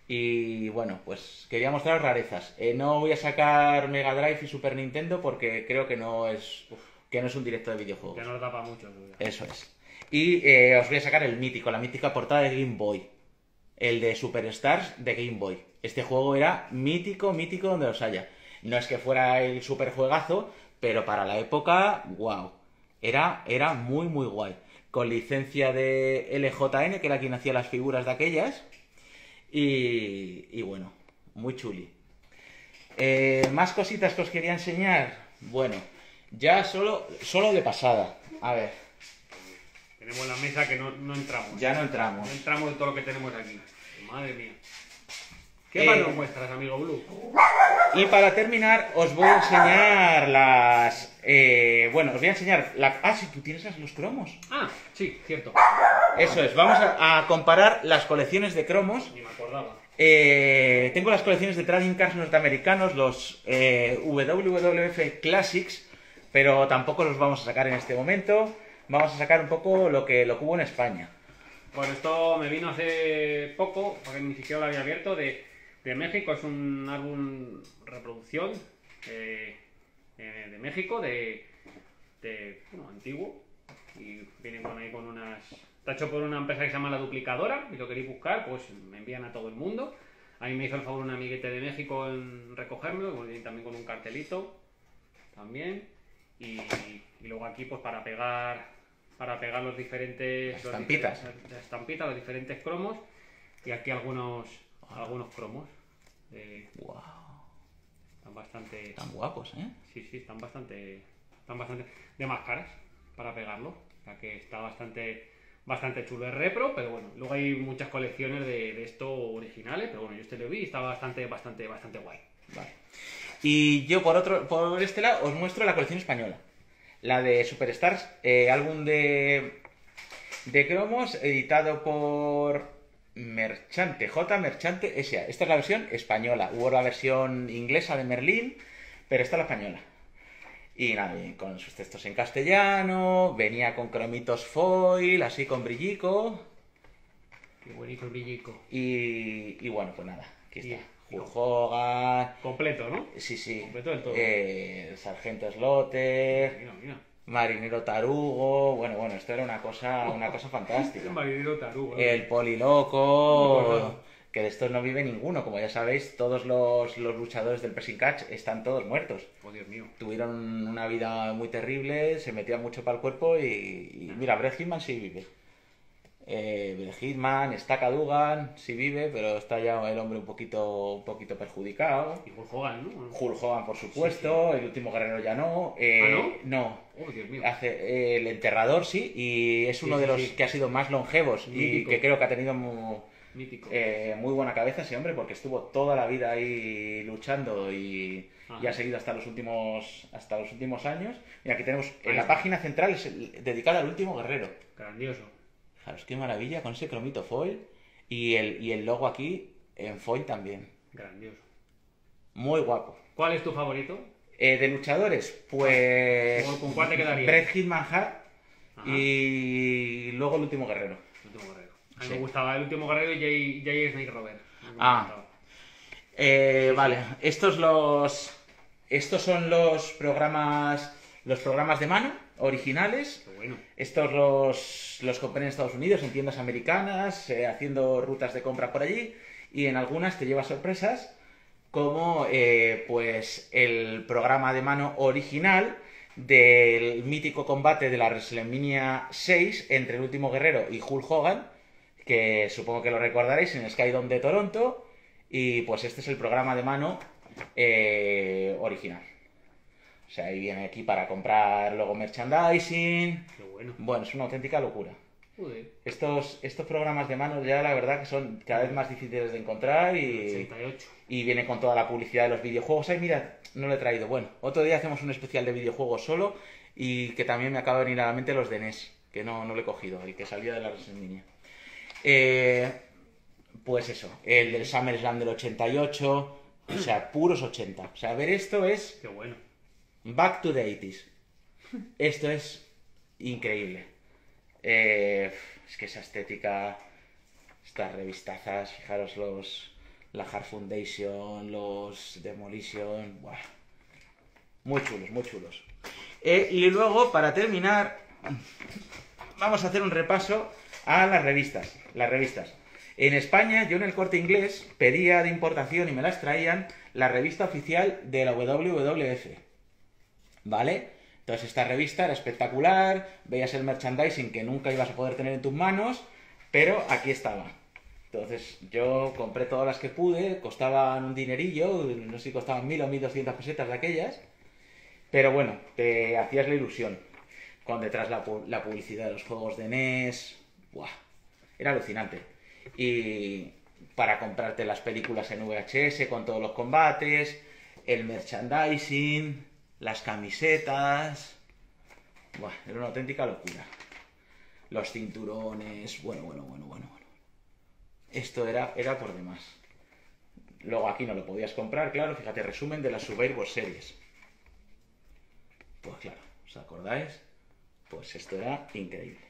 [SPEAKER 1] Y bueno, pues quería mostraros rarezas. Eh, no voy a sacar Mega Drive y Super Nintendo porque creo que no es, que no es un directo de videojuegos.
[SPEAKER 2] Ya no da para mucho. Eso
[SPEAKER 1] es. Y eh, os voy a sacar el mítico, la mítica portada de Game Boy. El de Superstars de Game Boy. Este juego era mítico, mítico donde los haya. No es que fuera el super juegazo, pero para la época, wow. Era, era muy, muy guay. Con licencia de LJN, que era quien hacía las figuras de aquellas. Y, y bueno, muy chuli. Eh, más cositas que os quería enseñar. Bueno, ya solo, solo de pasada. A ver,
[SPEAKER 2] Tenemos la mesa que no, no entramos.
[SPEAKER 1] ya no entramos.
[SPEAKER 2] No entramos en todo lo que tenemos aquí. Madre mía. ¿Qué
[SPEAKER 1] Eh,
[SPEAKER 2] más nos muestras, amigo Blue?
[SPEAKER 1] Y para terminar, os voy a enseñar las. Eh, bueno, os voy a enseñar. La... Ah, si tú tienes los cromos.
[SPEAKER 2] Ah, sí, cierto.
[SPEAKER 1] Eso es, vamos a, a comparar las colecciones de cromos.
[SPEAKER 2] Ni me acordaba.
[SPEAKER 1] Eh, tengo las colecciones de trading cards norteamericanos, los eh, WWF Classics, pero tampoco los vamos a sacar en este momento. Vamos a sacar un poco lo que, lo que hubo en España.
[SPEAKER 2] Bueno, esto me vino hace poco, porque ni siquiera lo había abierto, de, de México. Es un álbum reproducción eh, eh, de México, de, de bueno, antiguo. Y viene con ahí con unas... Está hecho por una empresa que se llama La Duplicadora, y lo queréis buscar, pues me envían a todo el mundo. A mí me hizo el favor un amiguete de México en recogérmelo, y también con un cartelito, también. Y, y luego aquí, pues para pegar para pegar los diferentes los
[SPEAKER 1] estampitas.
[SPEAKER 2] diferentes- las estampitas, los diferentes cromos y aquí algunos algunos cromos eh,
[SPEAKER 1] ¡Wow!
[SPEAKER 2] Están bastante
[SPEAKER 1] Tan guapos, ¿eh?
[SPEAKER 2] sí sí están bastante están bastante de más caras para pegarlo o sea que está bastante bastante chulo es repro pero bueno luego hay muchas colecciones de, de esto originales pero bueno yo este lo vi y está bastante bastante bastante guay
[SPEAKER 1] Vale. Y yo por otro, por este lado, os muestro la colección española. La de Superstars, eh, álbum de, de cromos, editado por Merchante, J. Merchante S.A. Esta es la versión española. Hubo la versión inglesa de Merlín, pero esta es la española. Y nada, con sus textos en castellano, venía con cromitos foil, así con brillico.
[SPEAKER 2] qué bonito el brillico
[SPEAKER 1] Y, y bueno, pues nada, aquí está.
[SPEAKER 2] Y-
[SPEAKER 1] Hogan,
[SPEAKER 2] completo no
[SPEAKER 1] Sí, sí.
[SPEAKER 2] Completo del todo.
[SPEAKER 1] Eh, Sargento Slaughter,
[SPEAKER 2] mira mira
[SPEAKER 1] Marinero Tarugo. Bueno, bueno, esto era una cosa, una cosa fantástica.
[SPEAKER 2] un marinero tarugo
[SPEAKER 1] El
[SPEAKER 2] No,
[SPEAKER 1] Poliloco. Que de estos no vive ninguno. Como ya sabéis, todos los, los luchadores del Pressing Catch están todos muertos.
[SPEAKER 2] oh Dios mío
[SPEAKER 1] Tuvieron una vida muy terrible, se metían mucho para el cuerpo y, y mira, Brett Hitman sí vive. Eh, Brett Hitman, está Dugan, sí vive, pero está ya el hombre un poquito, un poquito perjudicado.
[SPEAKER 2] y Hulk Hogan no
[SPEAKER 1] Hulk Hogan, por supuesto, el último guerrero ya no. eh,
[SPEAKER 2] ¿Ah,
[SPEAKER 1] no?
[SPEAKER 2] oh Dios mío
[SPEAKER 1] Hace, eh, el enterrador sí, y es uno de los que ha sido más longevos y que creo que ha tenido mu-
[SPEAKER 2] mítico
[SPEAKER 1] eh, muy buena cabeza ese hombre porque estuvo toda la vida ahí luchando y, y ha seguido hasta los últimos hasta los últimos años. Y aquí tenemos en la página central es el- dedicada al último guerrero.
[SPEAKER 2] grandioso
[SPEAKER 1] Fijaros qué maravilla con ese cromito foil y el, y el logo aquí en foil también.
[SPEAKER 2] grandioso
[SPEAKER 1] Muy guapo.
[SPEAKER 2] ¿cuál es tu favorito?
[SPEAKER 1] Eh, de luchadores, pues.
[SPEAKER 2] ¿Con- cuál te quedarías?
[SPEAKER 1] Bret Hitman Hart y luego el último guerrero.
[SPEAKER 2] El último guerrero a mí
[SPEAKER 1] Sí.
[SPEAKER 2] me gustaba el último guerrero y Jay, Snake Robert
[SPEAKER 1] Ah. Eh, vale, estos los. Estos son los programas. Los programas de mano originales.
[SPEAKER 2] Bueno
[SPEAKER 1] Estos los, los compré en Estados Unidos, en tiendas americanas, eh, haciendo rutas de compra por allí. Y en algunas te lleva sorpresas, como eh, pues el programa de mano original del mítico combate de la WrestleMania 6 entre el último guerrero y Hulk Hogan, que supongo que lo recordaréis en Skydome de Toronto. Y pues este es el programa de mano eh, original. O sea, ahí viene aquí para comprar luego merchandising.
[SPEAKER 2] qué bueno
[SPEAKER 1] Bueno, es una auténtica locura.
[SPEAKER 2] Joder.
[SPEAKER 1] Estos, estos programas de mano ya la verdad que son cada vez más difíciles de encontrar y,
[SPEAKER 2] 88
[SPEAKER 1] y viene con toda la publicidad de los videojuegos. Ay, mira, no lo he traído. Bueno, otro día hacemos un especial de videojuegos solo y que también me acaba de venir a la mente los de NES, que no, no lo he cogido, el que salía de la WrestleMania. Eh, pues eso, el del SummerSlam del 88, o sea, puros 80. O sea, ver esto es
[SPEAKER 2] qué bueno
[SPEAKER 1] Back to the 80s. Esto es increíble. Eh, es que esa estética, estas revistazas, fijaros los, La Hard Foundation, los Demolition. Buah. Muy chulos, muy chulos. Eh, y luego, para terminar, vamos a hacer un repaso a las revistas. Las revistas. En España, yo en el corte inglés pedía de importación y me las traían la revista oficial de la WWF. ¿Vale? Entonces esta revista era espectacular, veías el merchandising que nunca ibas a poder tener en tus manos, pero aquí estaba. Entonces yo compré todas las que pude, costaban un dinerillo, no sé si costaban mil o mil doscientas pesetas de aquellas, pero bueno, te hacías la ilusión. Con detrás la, la publicidad de los juegos de NES, ¡buah! Era alucinante. Y para comprarte las películas en VHS con todos los combates, el merchandising, las camisetas. Buah, era una auténtica locura. Los cinturones, bueno, bueno, bueno, bueno, bueno. Esto era, era por demás. Luego aquí no lo podías comprar, claro, fíjate, resumen de las Survivor Series. Pues claro, ¿os acordáis? Pues esto era increíble.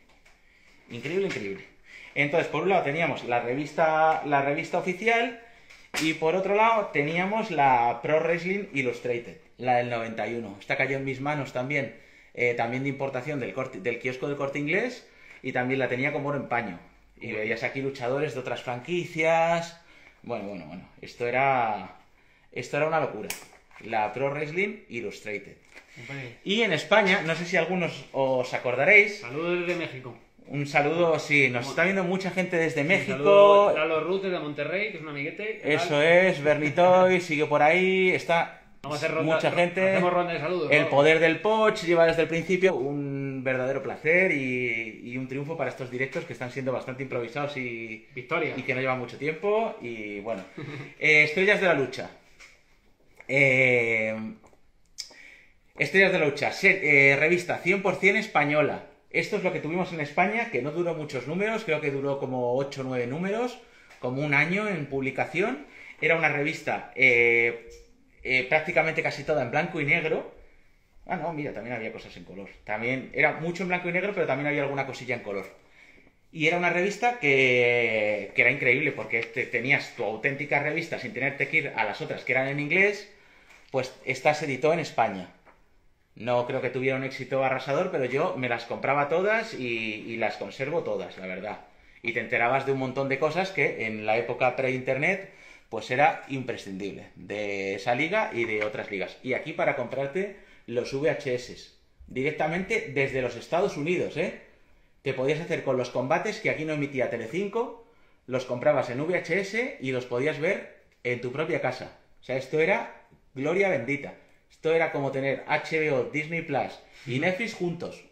[SPEAKER 1] Increíble, increíble. Entonces, por un lado teníamos la revista, la revista oficial y por otro lado teníamos la Pro Wrestling Illustrated, la del 91. Esta cayó en mis manos también, eh, también de importación del, corte- del kiosco del corte inglés y también la tenía como oro en paño. Y veías aquí luchadores de otras franquicias. Bueno, bueno, bueno. Esto era, esto era una locura. La Pro Wrestling Illustrated. Y en España, no sé si algunos os acordaréis,
[SPEAKER 2] Saludos desde México.
[SPEAKER 1] un saludo, sí, nos está viendo mucha gente desde México.
[SPEAKER 2] Saludos Lalo Ruth desde Monterrey, que es un amiguete. ¿qué
[SPEAKER 1] Eso
[SPEAKER 2] tal?
[SPEAKER 1] es, Bernitoy sigue por ahí, está
[SPEAKER 2] Vamos a hacer ronda,
[SPEAKER 1] mucha gente.
[SPEAKER 2] Ronda de saludos.
[SPEAKER 1] El poder del Poch lleva desde el principio un verdadero placer y, y un triunfo para estos directos que están siendo bastante improvisados y,
[SPEAKER 2] Victoria.
[SPEAKER 1] y que no llevan mucho tiempo. Y bueno, Eh, Estrellas de la Lucha. Eh, Estrellas de la Lucha, se- eh, revista 100% española. Esto es lo que tuvimos en España, que no duró muchos números, creo que duró como 8 o 9 números, como un año en publicación. Era una revista eh, eh, prácticamente casi toda en blanco y negro. Ah, no, mira, también había cosas en color. También era mucho en blanco y negro, pero también había alguna cosilla en color. Y era una revista que, era increíble porque te- tenías tu auténtica revista sin tenerte que ir a las otras que eran en inglés, pues esta se editó en España. No creo que tuviera un éxito arrasador, pero yo me las compraba todas y, y las conservo todas, la verdad. Y te enterabas de un montón de cosas que en la época pre-internet pues era imprescindible de esa liga y de otras ligas. Y aquí para comprarte los VHS directamente desde los Estados Unidos, ¿eh? Te podías hacer con los combates que aquí no emitía Telecinco, los comprabas en VHS y los podías ver en tu propia casa. O sea, esto era gloria bendita. Esto era como tener HBO, Disney Plus y Netflix juntos,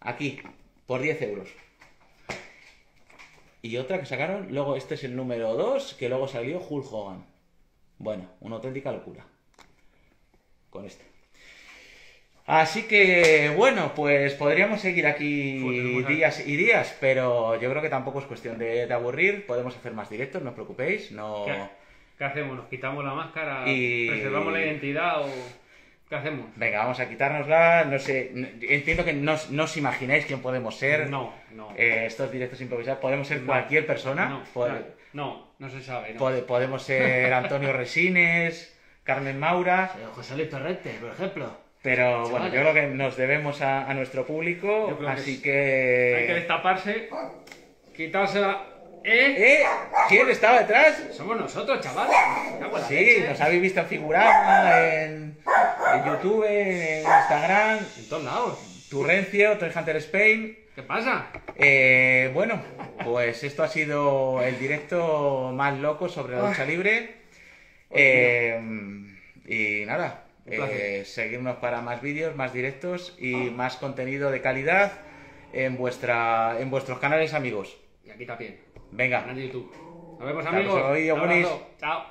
[SPEAKER 1] aquí, por 10 euros. Y otra que sacaron, luego este es el número 2, que luego salió Hulk Hogan. Bueno, una auténtica locura. Con este. Así que, bueno, pues podríamos seguir aquí días y días, pero yo creo que tampoco es cuestión de, de aburrir. Podemos hacer más directos, no os preocupéis. No...
[SPEAKER 2] ¿Qué, qué hacemos? ¿Nos quitamos la máscara?
[SPEAKER 1] Y-
[SPEAKER 2] ¿Preservamos la identidad o qué hacemos?
[SPEAKER 1] Venga, vamos a quitárnosla. No sé, entiendo que no, os- no os imagináis quién podemos ser.
[SPEAKER 2] No, no.
[SPEAKER 1] Eh, estos directos improvisados. Podemos ser
[SPEAKER 2] No.
[SPEAKER 1] cualquier persona.
[SPEAKER 2] No,
[SPEAKER 1] Pod-
[SPEAKER 2] no, no, no se sabe. no.
[SPEAKER 1] pode- podemos ser Antonio Resines, Carmen Maura.
[SPEAKER 3] José Luis Torrente, por ejemplo.
[SPEAKER 1] Pero bueno, yo creo que nos debemos a, a nuestro público.
[SPEAKER 2] Que
[SPEAKER 1] Así
[SPEAKER 2] sí.
[SPEAKER 1] que.
[SPEAKER 2] Hay que destaparse, quitársela. ¿Eh?
[SPEAKER 1] ¿Eh? ¿Quién estaba detrás?
[SPEAKER 2] Somos nosotros, chavales.
[SPEAKER 1] Sí,
[SPEAKER 2] leche.
[SPEAKER 1] nos habéis visto en en, en YouTube, en Instagram,
[SPEAKER 2] En todos lados.
[SPEAKER 1] Turrencio, Toy Hunter Spain.
[SPEAKER 2] ¿Qué pasa?
[SPEAKER 1] Eh, bueno, pues esto ha sido el directo más loco sobre la lucha libre. Eh, y nada, eh, seguirnos para más vídeos, más directos y más contenido de calidad en, vuestra, en vuestros canales amigos.
[SPEAKER 2] Y aquí también.
[SPEAKER 1] Venga,
[SPEAKER 2] Canal de YouTube. Nos vemos, amigos. Chao.